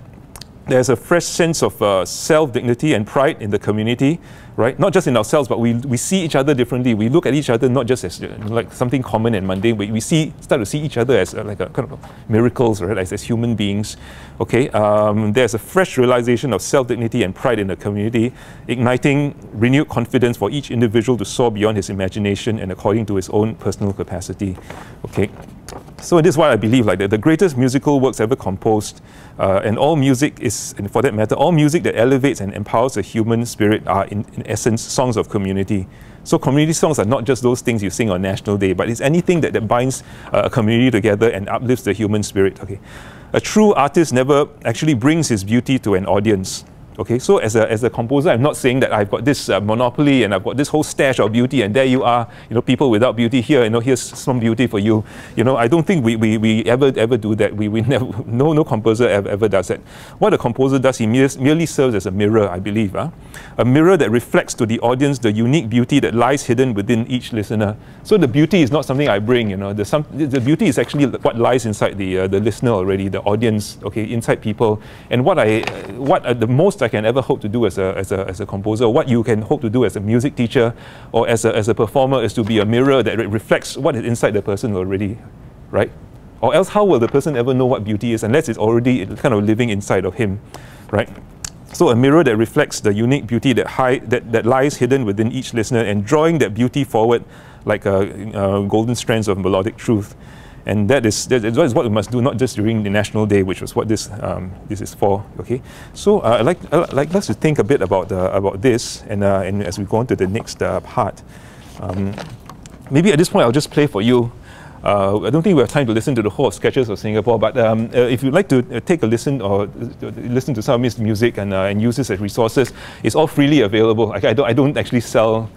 Speaker 1: There's a fresh sense of uh, self dignity and pride in the community right? Not just in ourselves, but we, we see each other differently. We look at each other not just as like something common and mundane. but we see start to see each other as uh, like a kind of miracles, right? As, as human beings. Okay, um, there's a fresh realization of self dignity and pride in the community, igniting renewed confidence for each individual to soar beyond his imagination and according to his own personal capacity. Okay. so this is what I believe, like the, the greatest musical works ever composed, uh, and all music is, and for that matter, all music that elevates and empowers the human spirit are in, in essence songs of community. So community songs are not just those things you sing on National Day, but it's anything that, that binds uh, a community together and uplifts the human spirit. Okay, A true artist never actually brings his beauty to an audience. Okay, so as a, as a composer, I'm not saying that I've got this uh, monopoly and I've got this whole stash of beauty and there you are, you know, people without beauty here, you know, here's some beauty for you. You know, I don't think we, we, we ever ever do that. We, we never, no, no composer ever, ever does that. What a composer does, he merely serves as a mirror, I believe. Huh? A mirror that reflects to the audience the unique beauty that lies hidden within each listener. So the beauty is not something I bring, you know, the, some, the beauty is actually what lies inside the, uh, the listener already, the audience, okay, inside people. And what I, what uh, the most I can ever hope to do as a, as, a, as a composer, what you can hope to do as a music teacher or as a, as a performer is to be a mirror that re reflects what is inside the person already, right? Or else, how will the person ever know what beauty is unless it's already kind of living inside of him, right? So a mirror that reflects the unique beauty that, high, that, that lies hidden within each listener and drawing that beauty forward like uh, uh, golden strands of melodic truth. And that is, that is what we must do, not just during the National Day, which was what this, um, this is for. Okay, so uh, I'd, like, I'd like us to think a bit about, uh, about this, and, uh, and as we go on to the next uh, part. Um, maybe at this point, I'll just play for you. Uh, I don't think we have time to listen to the whole sketches of Singapore, but um, uh, if you'd like to take a listen or listen to some of his music and, and use this as resources, it's all freely available. I, don't, I don't actually sell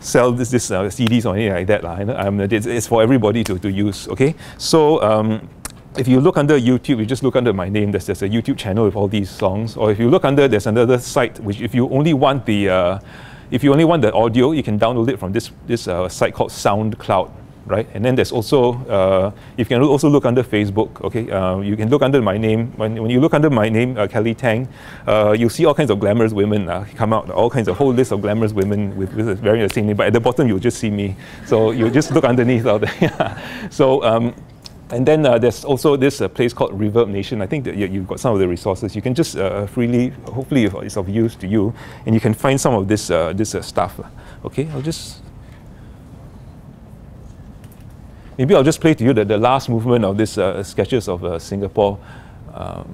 Speaker 1: sell this, this uh, CDs or anything like that. Um, it's, it's, for everybody to, to use, okay? So um, if you look under YouTube, you just look under my name, there's, there's a YouTube channel with all these songs. Or if you look under, there's another site, which if you only want the, uh, if you only want the audio, you can download it from this, this uh, site called SoundCloud right? And then there's also, uh, you can also look under Facebook, okay? Uh, you can look under my name. When, when you look under my name, uh, Kelly Tang, uh, you'll see all kinds of glamorous women uh, come out, all kinds of whole list of glamorous women with, with wearing the same name, but at the bottom you'll just see me. So you just look underneath out there. so, um, and then uh, there's also this uh, place called ReverbNation. I think that you've got some of the resources. You can just uh, freely, hopefully it's of use to you, and you can find some of this, uh, this stuff. Okay, I'll just Maybe I'll just play to you the, the last movement of this uh, sketches of uh, Singapore. Um,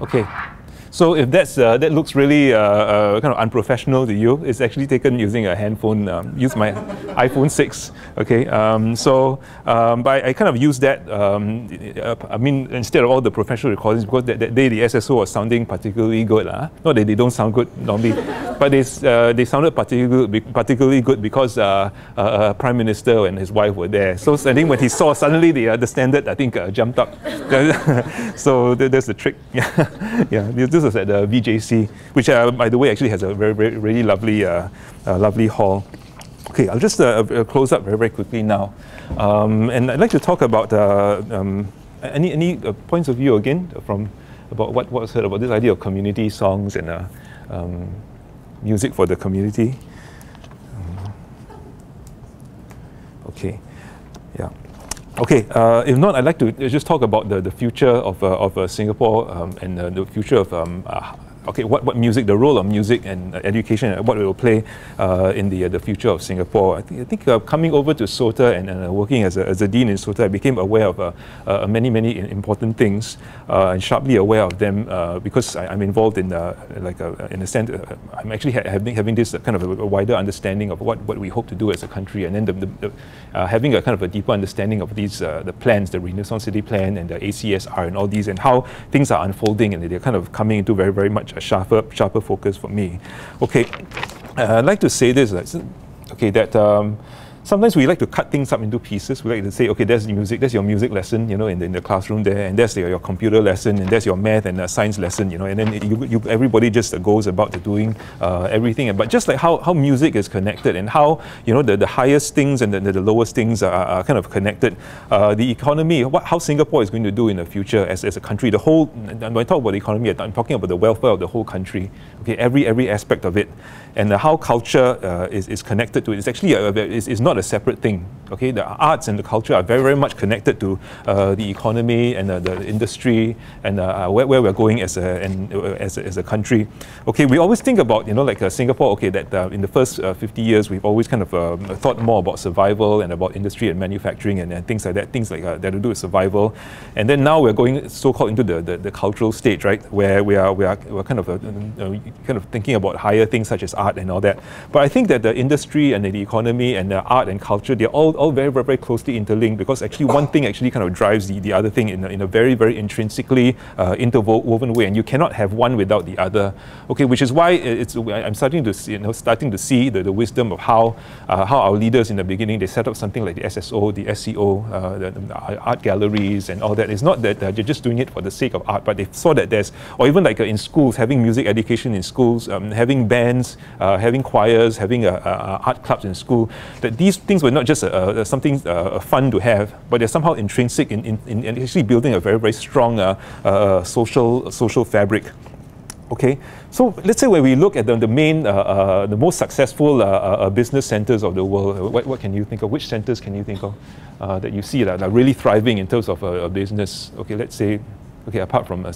Speaker 1: Okay. So if that's, uh, that looks really uh, uh, kind of unprofessional to you, it's actually taken using a handphone, um, use my iPhone 6, okay? Um, so, um, but I, I, kind of use that, um, uh, I mean, instead of all the professional recordings, because that, that day the SSO was sounding particularly good. Uh? Not that they don't sound good normally, but they, uh, they sounded particularly, particularly good because uh, Prime Minister and his wife were there. So I think when he saw suddenly the, the standard, I think jumped up. so there's the trick. yeah, this was at the VJC, which, uh, by the way, actually has a very, very really lovely, uh, uh, lovely hall. Okay, I'll just close up very, very quickly now. Um, and I'd like to talk about um, any, any points of view again from about what, was said about this idea of community songs and um, music for the community. Um, okay. Okay, uh, if not, I'd like to just talk about the, the future of, uh, of uh, Singapore um, and uh, the future of um, uh, okay, what, what music, the role of music and uh, education, and what it will play uh, in the, uh, the future of Singapore. I think, I think uh, coming over to SOTA and uh, working as a, as a dean in SOTA, I became aware of uh, many, many important things and sharply aware of them because I, am involved in, like a, in a sense, I'm actually ha having, having this kind of a, a, wider understanding of what, what we hope to do as a country and then the, the, the having a kind of a deeper understanding of these, the plans, the Renaissance City Plan and the ACSR and all these and how things are unfolding and they're kind of coming into very, very much a sharper, sharper focus for me. Okay, uh, I'd like to say this, okay, that um, sometimes we like to cut things up into pieces. We like to say, okay, there's music, there's your music lesson, you know, in the, in the classroom there, and there's your, your computer lesson, and there's your math and uh, science lesson, you know, and then you, you, everybody just goes about to doing uh, everything. But just like how, how music is connected and how, you know, the, the highest things and the, the lowest things are, are kind of connected, uh, the economy, what, how Singapore is going to do in the future as, as a country, the whole, when I talk about the economy, I'm talking about the welfare of the whole country, okay, every, every aspect of it and how culture uh, is, is connected to it. It's actually a, it's, it's not a separate thing. Okay, the arts and the culture are very, very much connected to uh, the economy and uh, the industry and uh, where, where we're going as a, and, uh, as, a, as a country. Okay, we always think about, you know, like uh, Singapore, okay, that in the first 50 years, we've always kind of um, thought more about survival and about industry and manufacturing and, and things like that, things like that to do with survival. And then now we're going so-called into the, the, the, cultural stage, right, where we are, we are we're kind of, kind of thinking about higher things such as art and all that. But I think that the industry and the economy and the art and culture, they're all, all very, very, very closely interlinked because actually one thing actually kind of drives the, the other thing in a, in a very, very intrinsically uh, interwoven way. And you cannot have one without the other. Okay, which is why it's, I'm starting to see, you know, starting to see the, the wisdom of how, uh, how our leaders in the beginning, they set up something like the SSO, the SCO, uh, the, the, art galleries and all that. It's not that uh, they're just doing it for the sake of art, but they saw that there's, or even like uh, in schools, having music education in schools, um, having bands, uh, having choirs, having art clubs in school, that these things were not just something uh, fun to have, but they're somehow intrinsic in, in, in actually building a very, very strong uh, uh, social, social fabric. Okay, so let's say when we look at the, the main, uh, uh, the most successful uh, business centers of the world, what, what can you think of? Which centers can you think of that you see that are really thriving in terms of a business? Okay, let's say, okay, apart from,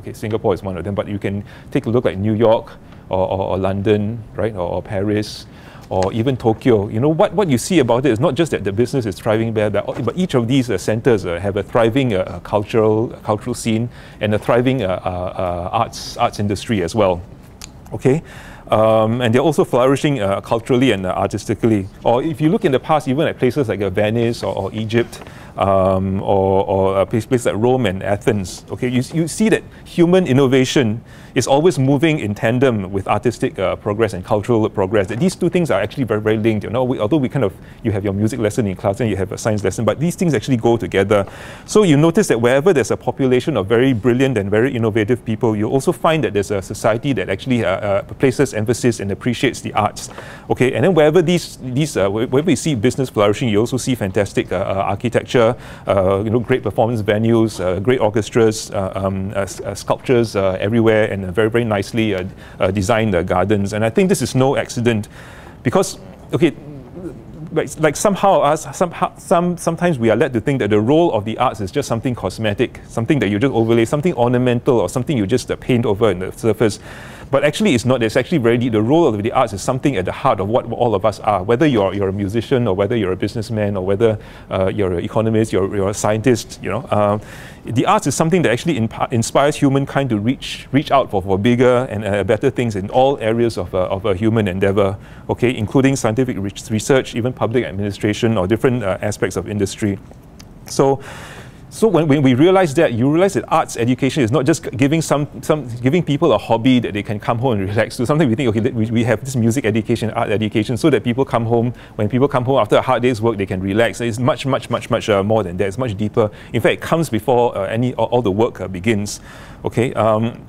Speaker 1: okay, Singapore is one of them, but you can take a look at New York, or, or, or London, right, or, or, Paris, or even Tokyo. You know, what, what you see about it is not just that the business is thriving there, but, each of these uh, centers uh, have a thriving uh, cultural, cultural scene and a thriving uh, uh, uh, arts, arts industry as well. Okay? Um, and they're also flourishing uh, culturally and uh, artistically. Or if you look in the past, even at places like uh, Venice or, or Egypt, um, or, or places like Rome and Athens, okay, you, you see that human innovation is always moving in tandem with artistic uh, progress and cultural progress. That these two things are actually very, very linked. You know, we, although we kind of, you have your music lesson in class and you have a science lesson, but these things actually go together. So you notice that wherever there's a population of very brilliant and very innovative people, you also find that there's a society that actually uh, uh, places emphasis and appreciates the arts. Okay, and then wherever these, these uh, wherever we see business flourishing, you also see fantastic uh, uh, architecture, you know, great performance venues, great orchestras, um, sculptures everywhere, and very, very nicely uh, uh, designed gardens. And I think this is no accident because, okay, like, like somehow us somehow some sometimes we are led to think that the role of the arts is just something cosmetic, something that you just overlay, something ornamental, or something you just uh, paint over in the surface. But actually, it's not. It's actually very deep. The role of the arts is something at the heart of what all of us are. Whether you're, you're a musician or whether you're a businessman or whether uh, you're an economist, you're, you're a scientist, you know, um, the arts is something that actually inspires humankind to reach, reach out for, for bigger and uh, better things in all areas of, uh, of a human endeavor, okay, including scientific research, even public administration or different uh, aspects of industry. So, so when, when we realize that, you realize that arts education is not just giving some, some giving people a hobby that they can come home and relax to. Something we think, okay, we, we have this music education, art education, so that people come home, when people come home after a hard day's work, they can relax. It's much, much, much, much uh, more than that. It's much deeper. In fact, it comes before uh, any all, all, the work uh, begins. Okay. Um,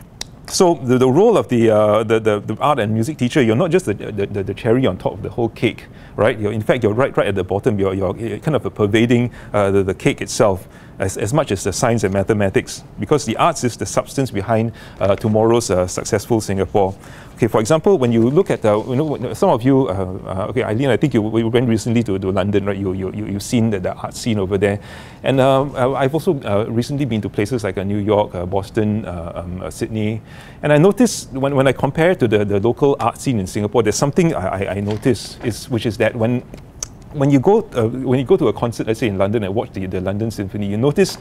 Speaker 1: so the, the role of the, uh, the, the, the, art and music teacher, you're not just the, the, the, cherry on top of the whole cake, right? You're, in fact, you're right, right at the bottom. You're, you're kind of pervading uh, the, the cake itself as, as much as the science and mathematics, because the arts is the substance behind uh, tomorrow's uh, successful Singapore. Okay, for example, when you look at, uh, you know, some of you, uh, uh, okay, Eileen, I think you went recently to, to London, right? You, you, you, you've seen the, the art scene over there. And um, I've also recently been to places like New York, Boston, um, Sydney. And I noticed when, when I compare to the, the local art scene in Singapore, there's something I, I noticed, is, which is that when when you go uh, when you go to a concert, let's say in London and watch the, the London Symphony, you notice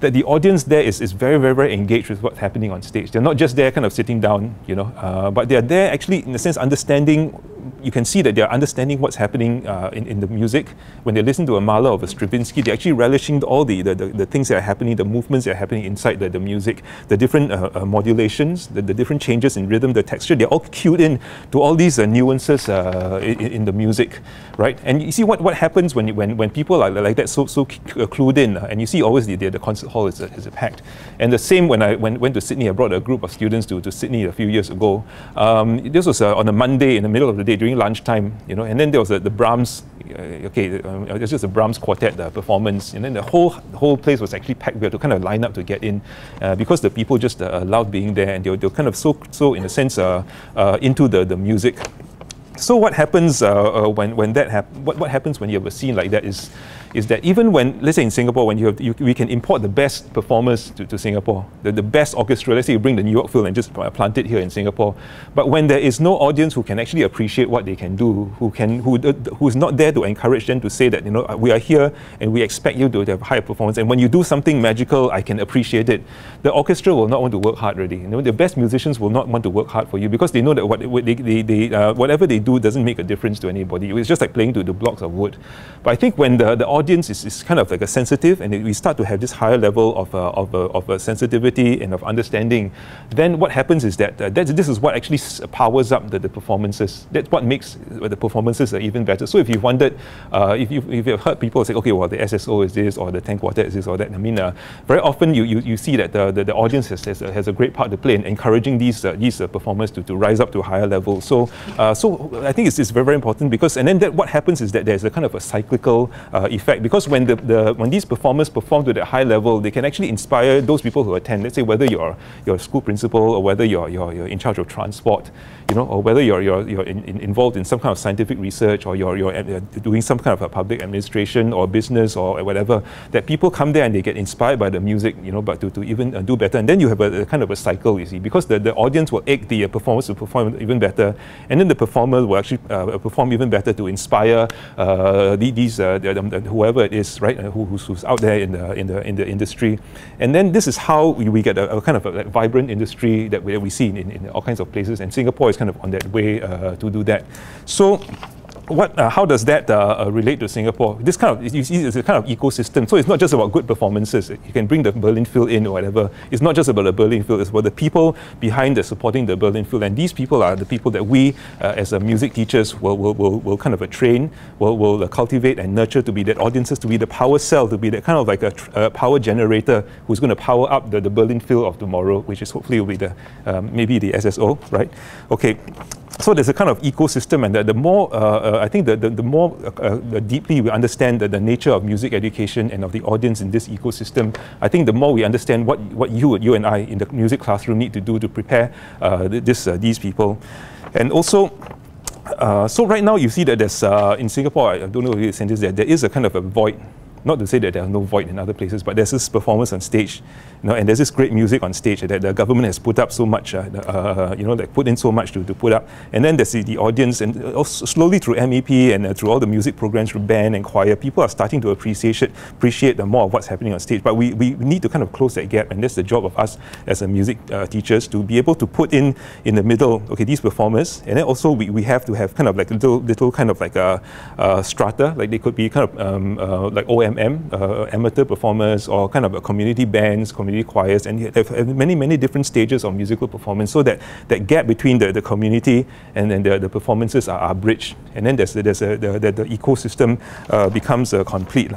Speaker 1: that the audience there is, is very, very, very engaged with what's happening on stage. They're not just there kind of sitting down, you know, uh, but they're there actually, in a sense, understanding you can see that they're understanding what's happening uh, in, in the music. When they listen to a Mahler or a Stravinsky, they're actually relishing all the, the, the, the, things that are happening, the movements that are happening inside the, the music, the different uh, uh, modulations, the, the different changes in rhythm, the texture, they're all cued in to all these uh, nuances uh, in, in, the music, right? And you see what, what happens when, when, when people are like that, so, so clued in, and you see always the, the, the hall is, is packed. And the same when I when, went to Sydney, I brought a group of students to, to Sydney a few years ago. Um, this was on a Monday in the middle of the day during lunchtime, you know, and then there was the, the Brahms, uh, okay, um, it was just a Brahms quartet the performance, and then the whole the whole place was actually packed. We had to kind of line up to get in uh, because the people just uh, loved being there, and they were, they were kind of so so in a sense uh, uh, into the the music. So what happens uh, when when that hap- what what happens when you have a scene like that is is that even when, let's say in Singapore, when you have, you, we can import the best performers to, to Singapore, the, the best orchestra, let's say you bring the New York Phil and just plant it here in Singapore. But when there is no audience who can actually appreciate what they can do, who can, who, uh, who's not there to encourage them to say that, you know, we are here and we expect you to have higher performance. And when you do something magical, I can appreciate it. The orchestra will not want to work hard really. You know, the best musicians will not want to work hard for you because they know that what, they, they, they, uh, whatever they do doesn't make a difference to anybody. It's just like playing to the blocks of wood. But I think when the, the audience is, is kind of like a sensitive and we start to have this higher level of, uh, of, uh, of uh, sensitivity and of understanding, then what happens is that, uh, this is what actually powers up the, the performances. That's what makes the performances even better. So if you've wondered, uh, if, you've, if you've heard people say, okay, well, the SSO is this or the T'ang Quartet is this or that, I mean, uh, very often you, you, you see that the, the, the audience has, has, has, a great part to play in encouraging these, these performers to, to rise up to a higher level. So, so I think it's, it's very, very important because, and then that, what happens is that there's a kind of a cyclical effect because when the, the, when these performers perform to that high level, they can actually inspire those people who attend. Let's say whether you're, you're a school principal or whether you're, you're, you're in charge of transport, you know, or whether you're, you're, you're in, in involved in some kind of scientific research or you're, you're uh, doing some kind of a public administration or business or whatever, that people come there and they get inspired by the music, you know, but to, to even uh, do better. And then you have a, a, kind of a cycle, you see, because the, the audience will egg the uh, performers to perform even better, and then the performer will actually uh, perform even better to inspire uh, these, uh, whoever it is, right, who, who's, out there in the, in, the, in the industry. And then this is how we, we get a, a, kind of a vibrant industry that we, that we see in, in all kinds of places, and Singapore is kind of on that way uh, to do that. So what, uh, how does that uh, uh, relate to Singapore? This kind of, a kind of ecosystem. So it's not just about good performances. You can bring the Berlin Phil in or whatever. It's not just about the Berlin Phil. It's about the people behind the supporting the Berlin Phil. And these people are the people that we, uh, as music teachers, will, will, will, will kind of train, will, will cultivate and nurture to be that audiences, to be the power cell, to be that kind of like a, a power generator who's going to power up the, the Berlin Phil of tomorrow, which is hopefully will be the, um, maybe the SSO, right? Okay so there's a kind of ecosystem, and the, the more uh, uh, I think the, the, the more uh, uh deeply we understand the, the nature of music education and of the audience in this ecosystem, I think the more we understand what what you you and I in the music classroom need to do to prepare uh, this uh, these people, and also. so right now you see that there's in Singapore I don't know if you sense this that there is a kind of a void Not to say that there are no void in other places, but there's this performance on stage, you know, and there's this great music on stage that the government has put up so much, uh, uh, you know, like put in so much to, to put up. And then there's the, the audience, and slowly through MEP and uh, through all the music programs, through band and choir, people are starting to appreciate appreciate more of what's happening on stage. But we, we need to kind of close that gap, and that's the job of us as a music uh, teachers to be able to put in in the middle, okay, these performers, and then also we, we have to have kind of like little little kind of like a, a strata, like they could be kind of um, uh, like OMM, uh, amateur performers, or kind of a community bands, community choirs, and have many, many different stages of musical performance so that that gap between the, the community and, and the, the performances are, are bridged. And then there's, there's a, the, the, the ecosystem uh, becomes uh, complete.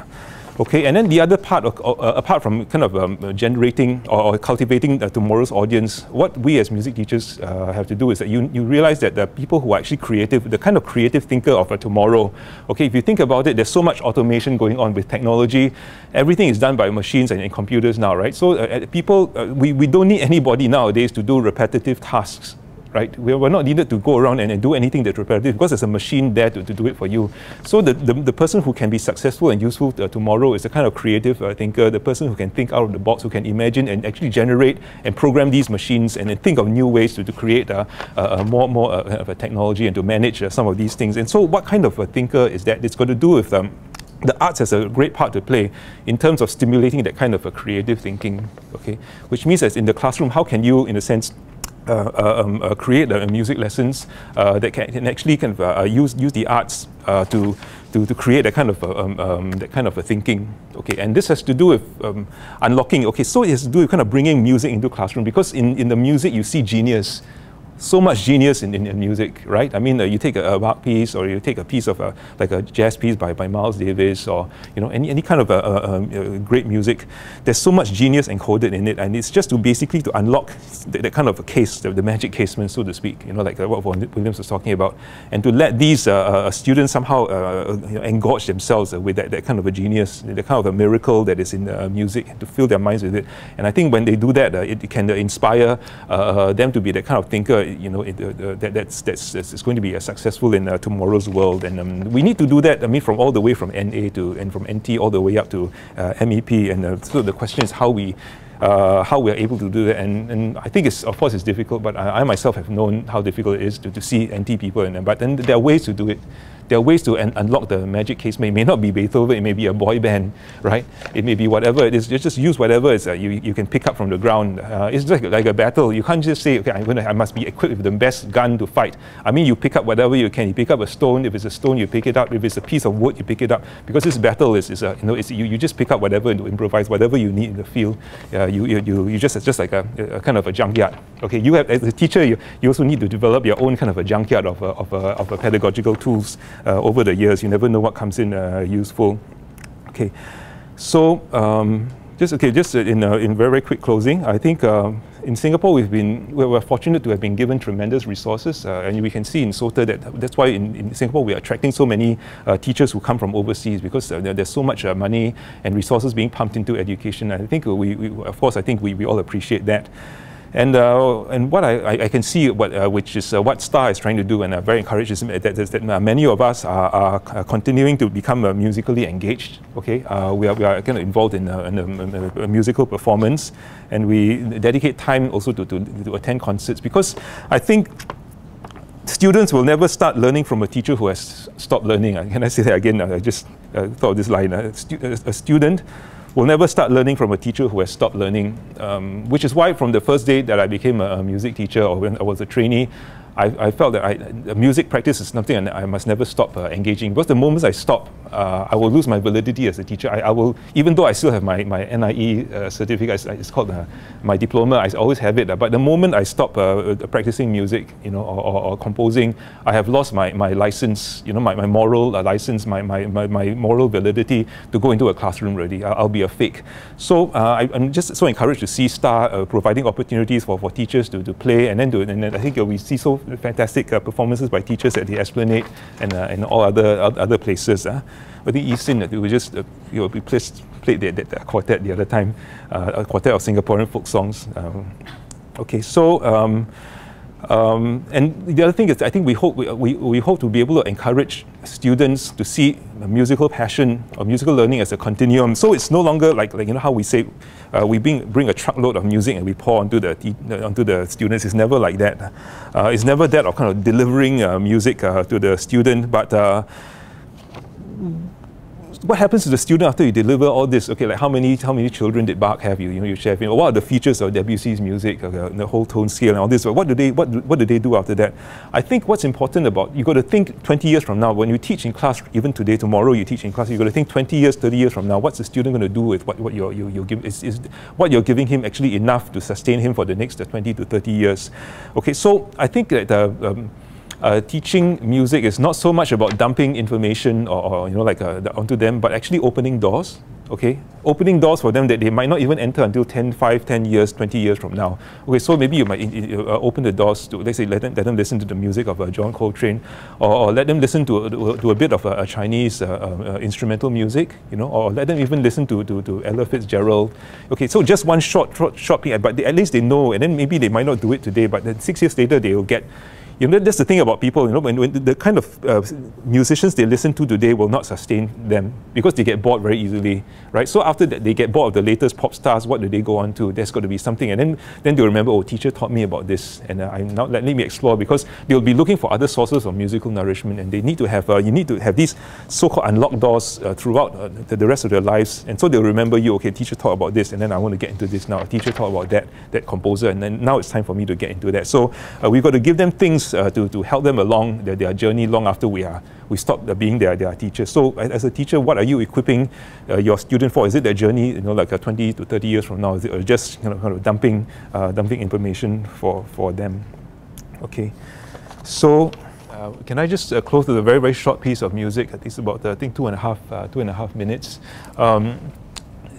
Speaker 1: Okay, and then the other part, of, uh, apart from kind of um, generating or, cultivating uh, tomorrow's audience, what we as music teachers uh, have to do is that you, you realize that the people who are actually creative, the kind of creative thinker of tomorrow, okay, if you think about it, there's so much automation going on with technology. Everything is done by machines and, and computers now, right? So uh, uh, people, uh, we, we don't need anybody nowadays to do repetitive tasks right? We're not needed to go around and, and, do anything that's repetitive because there's a machine there to, to do it for you. So the, the, the person who can be successful and useful uh, tomorrow is the kind of creative uh, thinker, the person who can think out of the box, who can imagine and actually generate and program these machines and then think of new ways to, to create uh, uh, more, more uh, of a technology and to manage uh, some of these things. And so what kind of a thinker is that? It's got to do with um, the arts has a great part to play in terms of stimulating that kind of a creative thinking, okay? Which means that in the classroom, how can you, in a sense, uh, uh, um, uh, create music lessons that can, can, actually kind of use use the arts to to, to create that kind of um, um, that kind of a thinking. Okay, and this has to do with um, unlocking. Okay, so it has to do with kind of bringing music into classroom because in, in the music you see genius so much genius in, in, in music, right? I mean, uh, you take a, a Bach piece or you take a piece of a, like a jazz piece by, by Miles Davis or, you know, any, any kind of a, a, a great music. There's so much genius encoded in it and it's just to basically to unlock that, that kind of a case, the, the, magic casement, so to speak, you know, like uh, Vaughan Williams was talking about, and to let these uh, uh students somehow uh, you know, engorge themselves with that, that kind of a genius, the kind of a miracle that is in music, to fill their minds with it. And I think when they do that, it, it can inspire them to be that kind of thinker you know, it, uh, that, that's, that's, that's going to be successful in uh, tomorrow's world. And um, we need to do that, I mean, from all the way from NA to, and from NT all the way up to uh, MEP. And uh, so the question is how we, uh, how we are able to do that. And, and I think it's, of course, it's difficult, but I, I myself have known how difficult it is to, to see NT people. And, but then there are ways to do it there are ways to un- unlock the magic case. It may not be Beethoven, it may be a boy band, right? It may be whatever it is. Just, use whatever uh, you, you can pick up from the ground. Uh, it's like, like a battle. You can't just say, okay, I'm gonna, I must be equipped with the best gun to fight. I mean, you pick up whatever you can. You pick up a stone. If it's a stone, you pick it up. If it's a piece of wood, you pick it up. Because this battle is, is a, you know, it's, you, you just pick up whatever and improvise, whatever you need in the field. Uh, you, you, you, you just, it's just like a, a, kind of a junkyard. Okay, you have, as a teacher, you, you also need to develop your own kind of a junkyard of, of, of pedagogical tools over the years you never know what comes in uh, useful. Okay, so um, just okay, just in uh, in very, very quick closing, I think uh, in Singapore we've been we're, fortunate to have been given tremendous resources, uh, and we can see in SOTA that that's why in, in Singapore we are attracting so many uh, teachers who come from overseas because uh, there's so much money and resources being pumped into education. I think we, we, of course I think we, we all appreciate that. And, uh, and what I, I, can see, what, uh, which is uh, what STAR is trying to do, and I'm very encouraged, is that, that, that uh, many of us are, are continuing to become uh, musically engaged. Okay, uh, we, are, we are kind of involved in, in a, a, musical performance, and we dedicate time also to, to, to attend concerts because I think students will never start learning from a teacher who has stopped learning. Can I say that again? I just thought of this line. A, a student will never start learning from a teacher who has stopped learning, um, which is why from the first day that I became a, a music teacher or when I was a trainee, I, I felt that I, music practice is something I must never stop uh, engaging because the moment I stop, uh, I will lose my validity as a teacher. I, I, will, even though I still have my, my NIE uh, certificate, it's, called uh, my diploma, I always have it. Uh, but the moment I stop uh, practicing music, you know, or, or, or, composing, I have lost my, my license, you know, my, my moral license, my, my, my, my, moral validity to go into a classroom really. I'll, I'll be a fake. So I, am just so encouraged to see STAR providing opportunities for, for teachers to, to play and then to, and then I think we see so fantastic uh, performances by teachers at the Esplanade and, uh, and all other other places. Uh. I think Eason, uh, we just uh, you know, we played, played that, that, that, quartet the other time, uh, a quartet of Singaporean folk songs. Um, okay, so um, Um, and the other thing is, I think we hope we, we, we, hope to be able to encourage students to see musical passion or musical learning as a continuum. So it's no longer like, like you know how we say uh, we bring, bring a truckload of music and we pour onto the onto the students. It's never like that. Uh, it's never that of kind of delivering uh, music uh, to the student, but uh, what happens to the student after you deliver all this? Okay, like how many how many children did Bach have? You you know you share. You know, what are the features of Debussy's music, uh, the whole tone scale and all this? What do they what do, what do they do after that? I think what's important about you got to think 20 years from now when you teach in class, even today, tomorrow you teach in class, you got to think 20 years, 30 years from now. What's the student going to do with what what you're you you give is, is what you're giving him actually enough to sustain him for the next 20 to 30 years? Okay, so I think that. Uh, um, uh, teaching music is not so much about dumping information or, or you know like uh, onto them, but actually opening doors. Okay, opening doors for them that they might not even enter until 10, 5, 10 years, 20 years from now. Okay, so maybe you might uh, open the doors to, let's say, let them, let them listen to the music of uh, John Coltrane, or, or, let them listen to, to, to a bit of uh, Chinese uh, uh, instrumental music, you know, or let them even listen to, to, to Ella Fitzgerald. Okay, so just one short, short, short but they, at least they know, and then maybe they might not do it today, but then six years later they will get you know, that's the thing about people, you know, when, when the kind of uh, musicians they listen to today will not sustain them because they get bored very easily, right? So after that, they get bored of the latest pop stars, what do they go on to? There's got to be something. And then, then they'll remember, oh, teacher taught me about this, and uh, I'm now let, let me explore because they'll be looking for other sources of musical nourishment, and they need to have, uh, you need to have these so-called unlocked doors uh, throughout uh, the, the, rest of their lives. And so they'll remember you, okay, teacher taught about this, and then I want to get into this now. Teacher taught about that, that composer, and then now it's time for me to get into that. So uh, we've got to give them things uh, to, to help them along their, their journey long after we are we stop being their, their teachers. So as a teacher, what are you equipping uh, your student for? Is it their journey, you know, like 20 to 30 years from now? Is it just you know, kind of dumping, uh, dumping information for, for them? Okay, so uh, can I just uh, close with a very, very short piece of music? It's about, uh, I think, two and a half, uh, two and a half minutes. Um,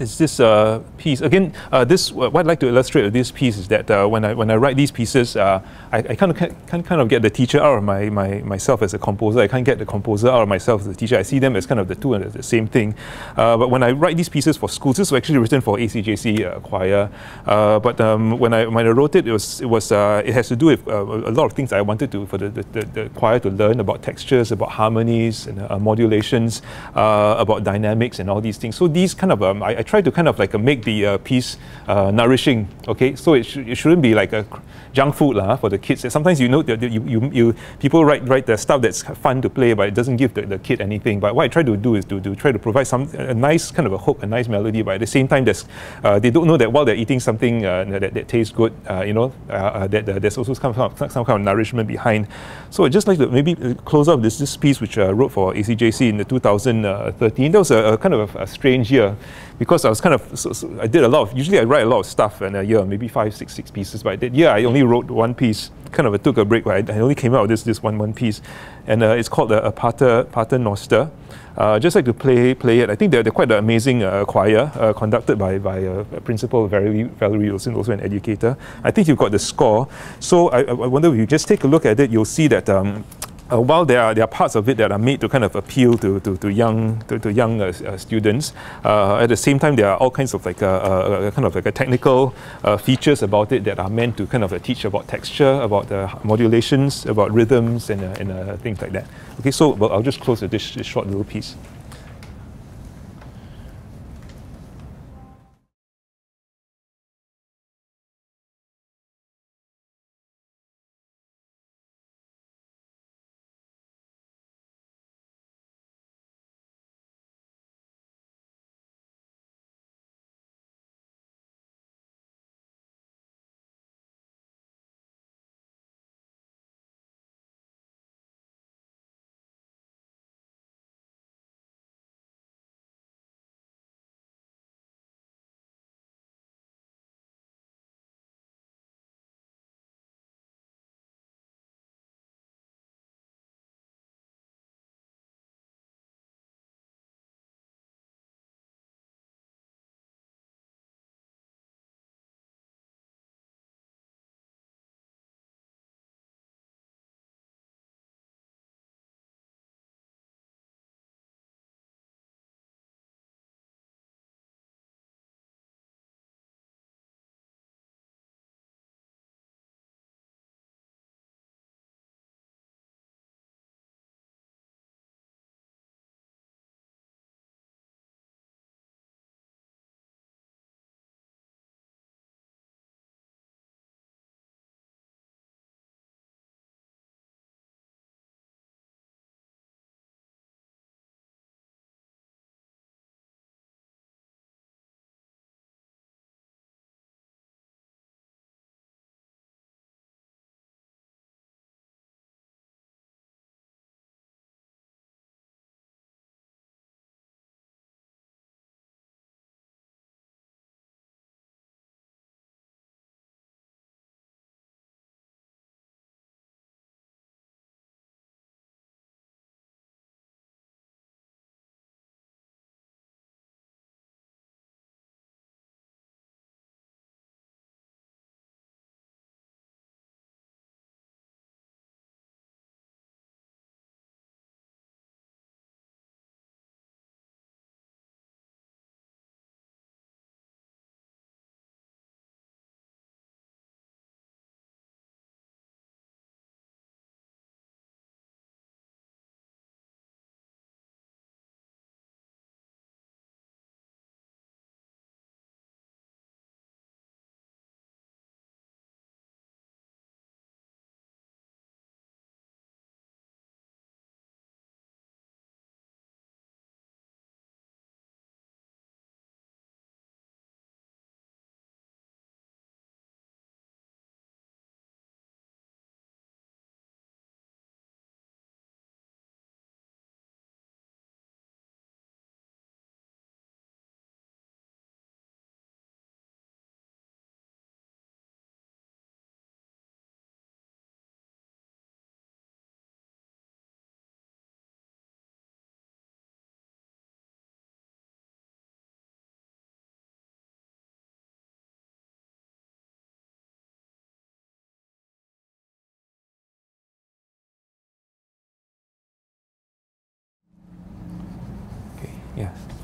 Speaker 1: is this uh, piece again? Uh, this what I'd like to illustrate with this piece is that uh, when I when I write these pieces, uh, I, I kind of can kind of get the teacher out of my, my myself as a composer. I can't get the composer out of myself as a teacher. I see them as kind of the two and the same thing. Uh, but when I write these pieces for schools, this was actually written for ACJC uh, choir. but um, when I when I wrote it, it was it was it has to do with a lot of things I wanted to for the, the, the, the choir to learn about textures, about harmonies and modulations, about dynamics and all these things. So these kind of um, I, I try to kind of like uh, make the uh, piece uh, nourishing. Okay, so it, sh- it shouldn't be like a junk food lah for the kids. Sometimes you know that you, you, you people write write the stuff that's fun to play, but it doesn't give the, the kid anything. But what I try to do is to, to try to provide some a nice kind of a hook, a nice melody, but at the same time, there's, uh, they don't know that while they're eating something uh, that, that tastes good, uh, you know, that there's also some kind, of, some kind of nourishment behind. So I'd just like to maybe close up this this piece which I wrote for ACJC in the 2013. That was a, a kind of a, a strange year because I was kind of, so, so I did a lot of, usually I write a lot of stuff in a year, maybe five, six, six pieces, but that year I only wrote one piece, kind of I took a break, but I, I only came out with this, this one, one piece. And uh, it's called a, a Pater, Pater Noster. Uh, just like to play play it. I think they're, they're quite an amazing uh, choir, uh, conducted by, by uh, Principal Valerie, Valerie Wilson, also an educator. I think you've got the score. So I, I wonder if you just take a look at it, you'll see that um, uh, while there are, there are parts of it that are made to kind of appeal to, to, to young, to, to young uh, uh, students, uh, at the same time there are all kinds of like a, uh, uh, kind of like a technical features about it that are meant to kind of teach about texture, about modulations, about rhythms and, and things like that. Okay, so well, I'll just close with this, this short little piece.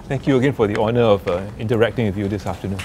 Speaker 1: Thank you again for the honor of uh, interacting with you this afternoon.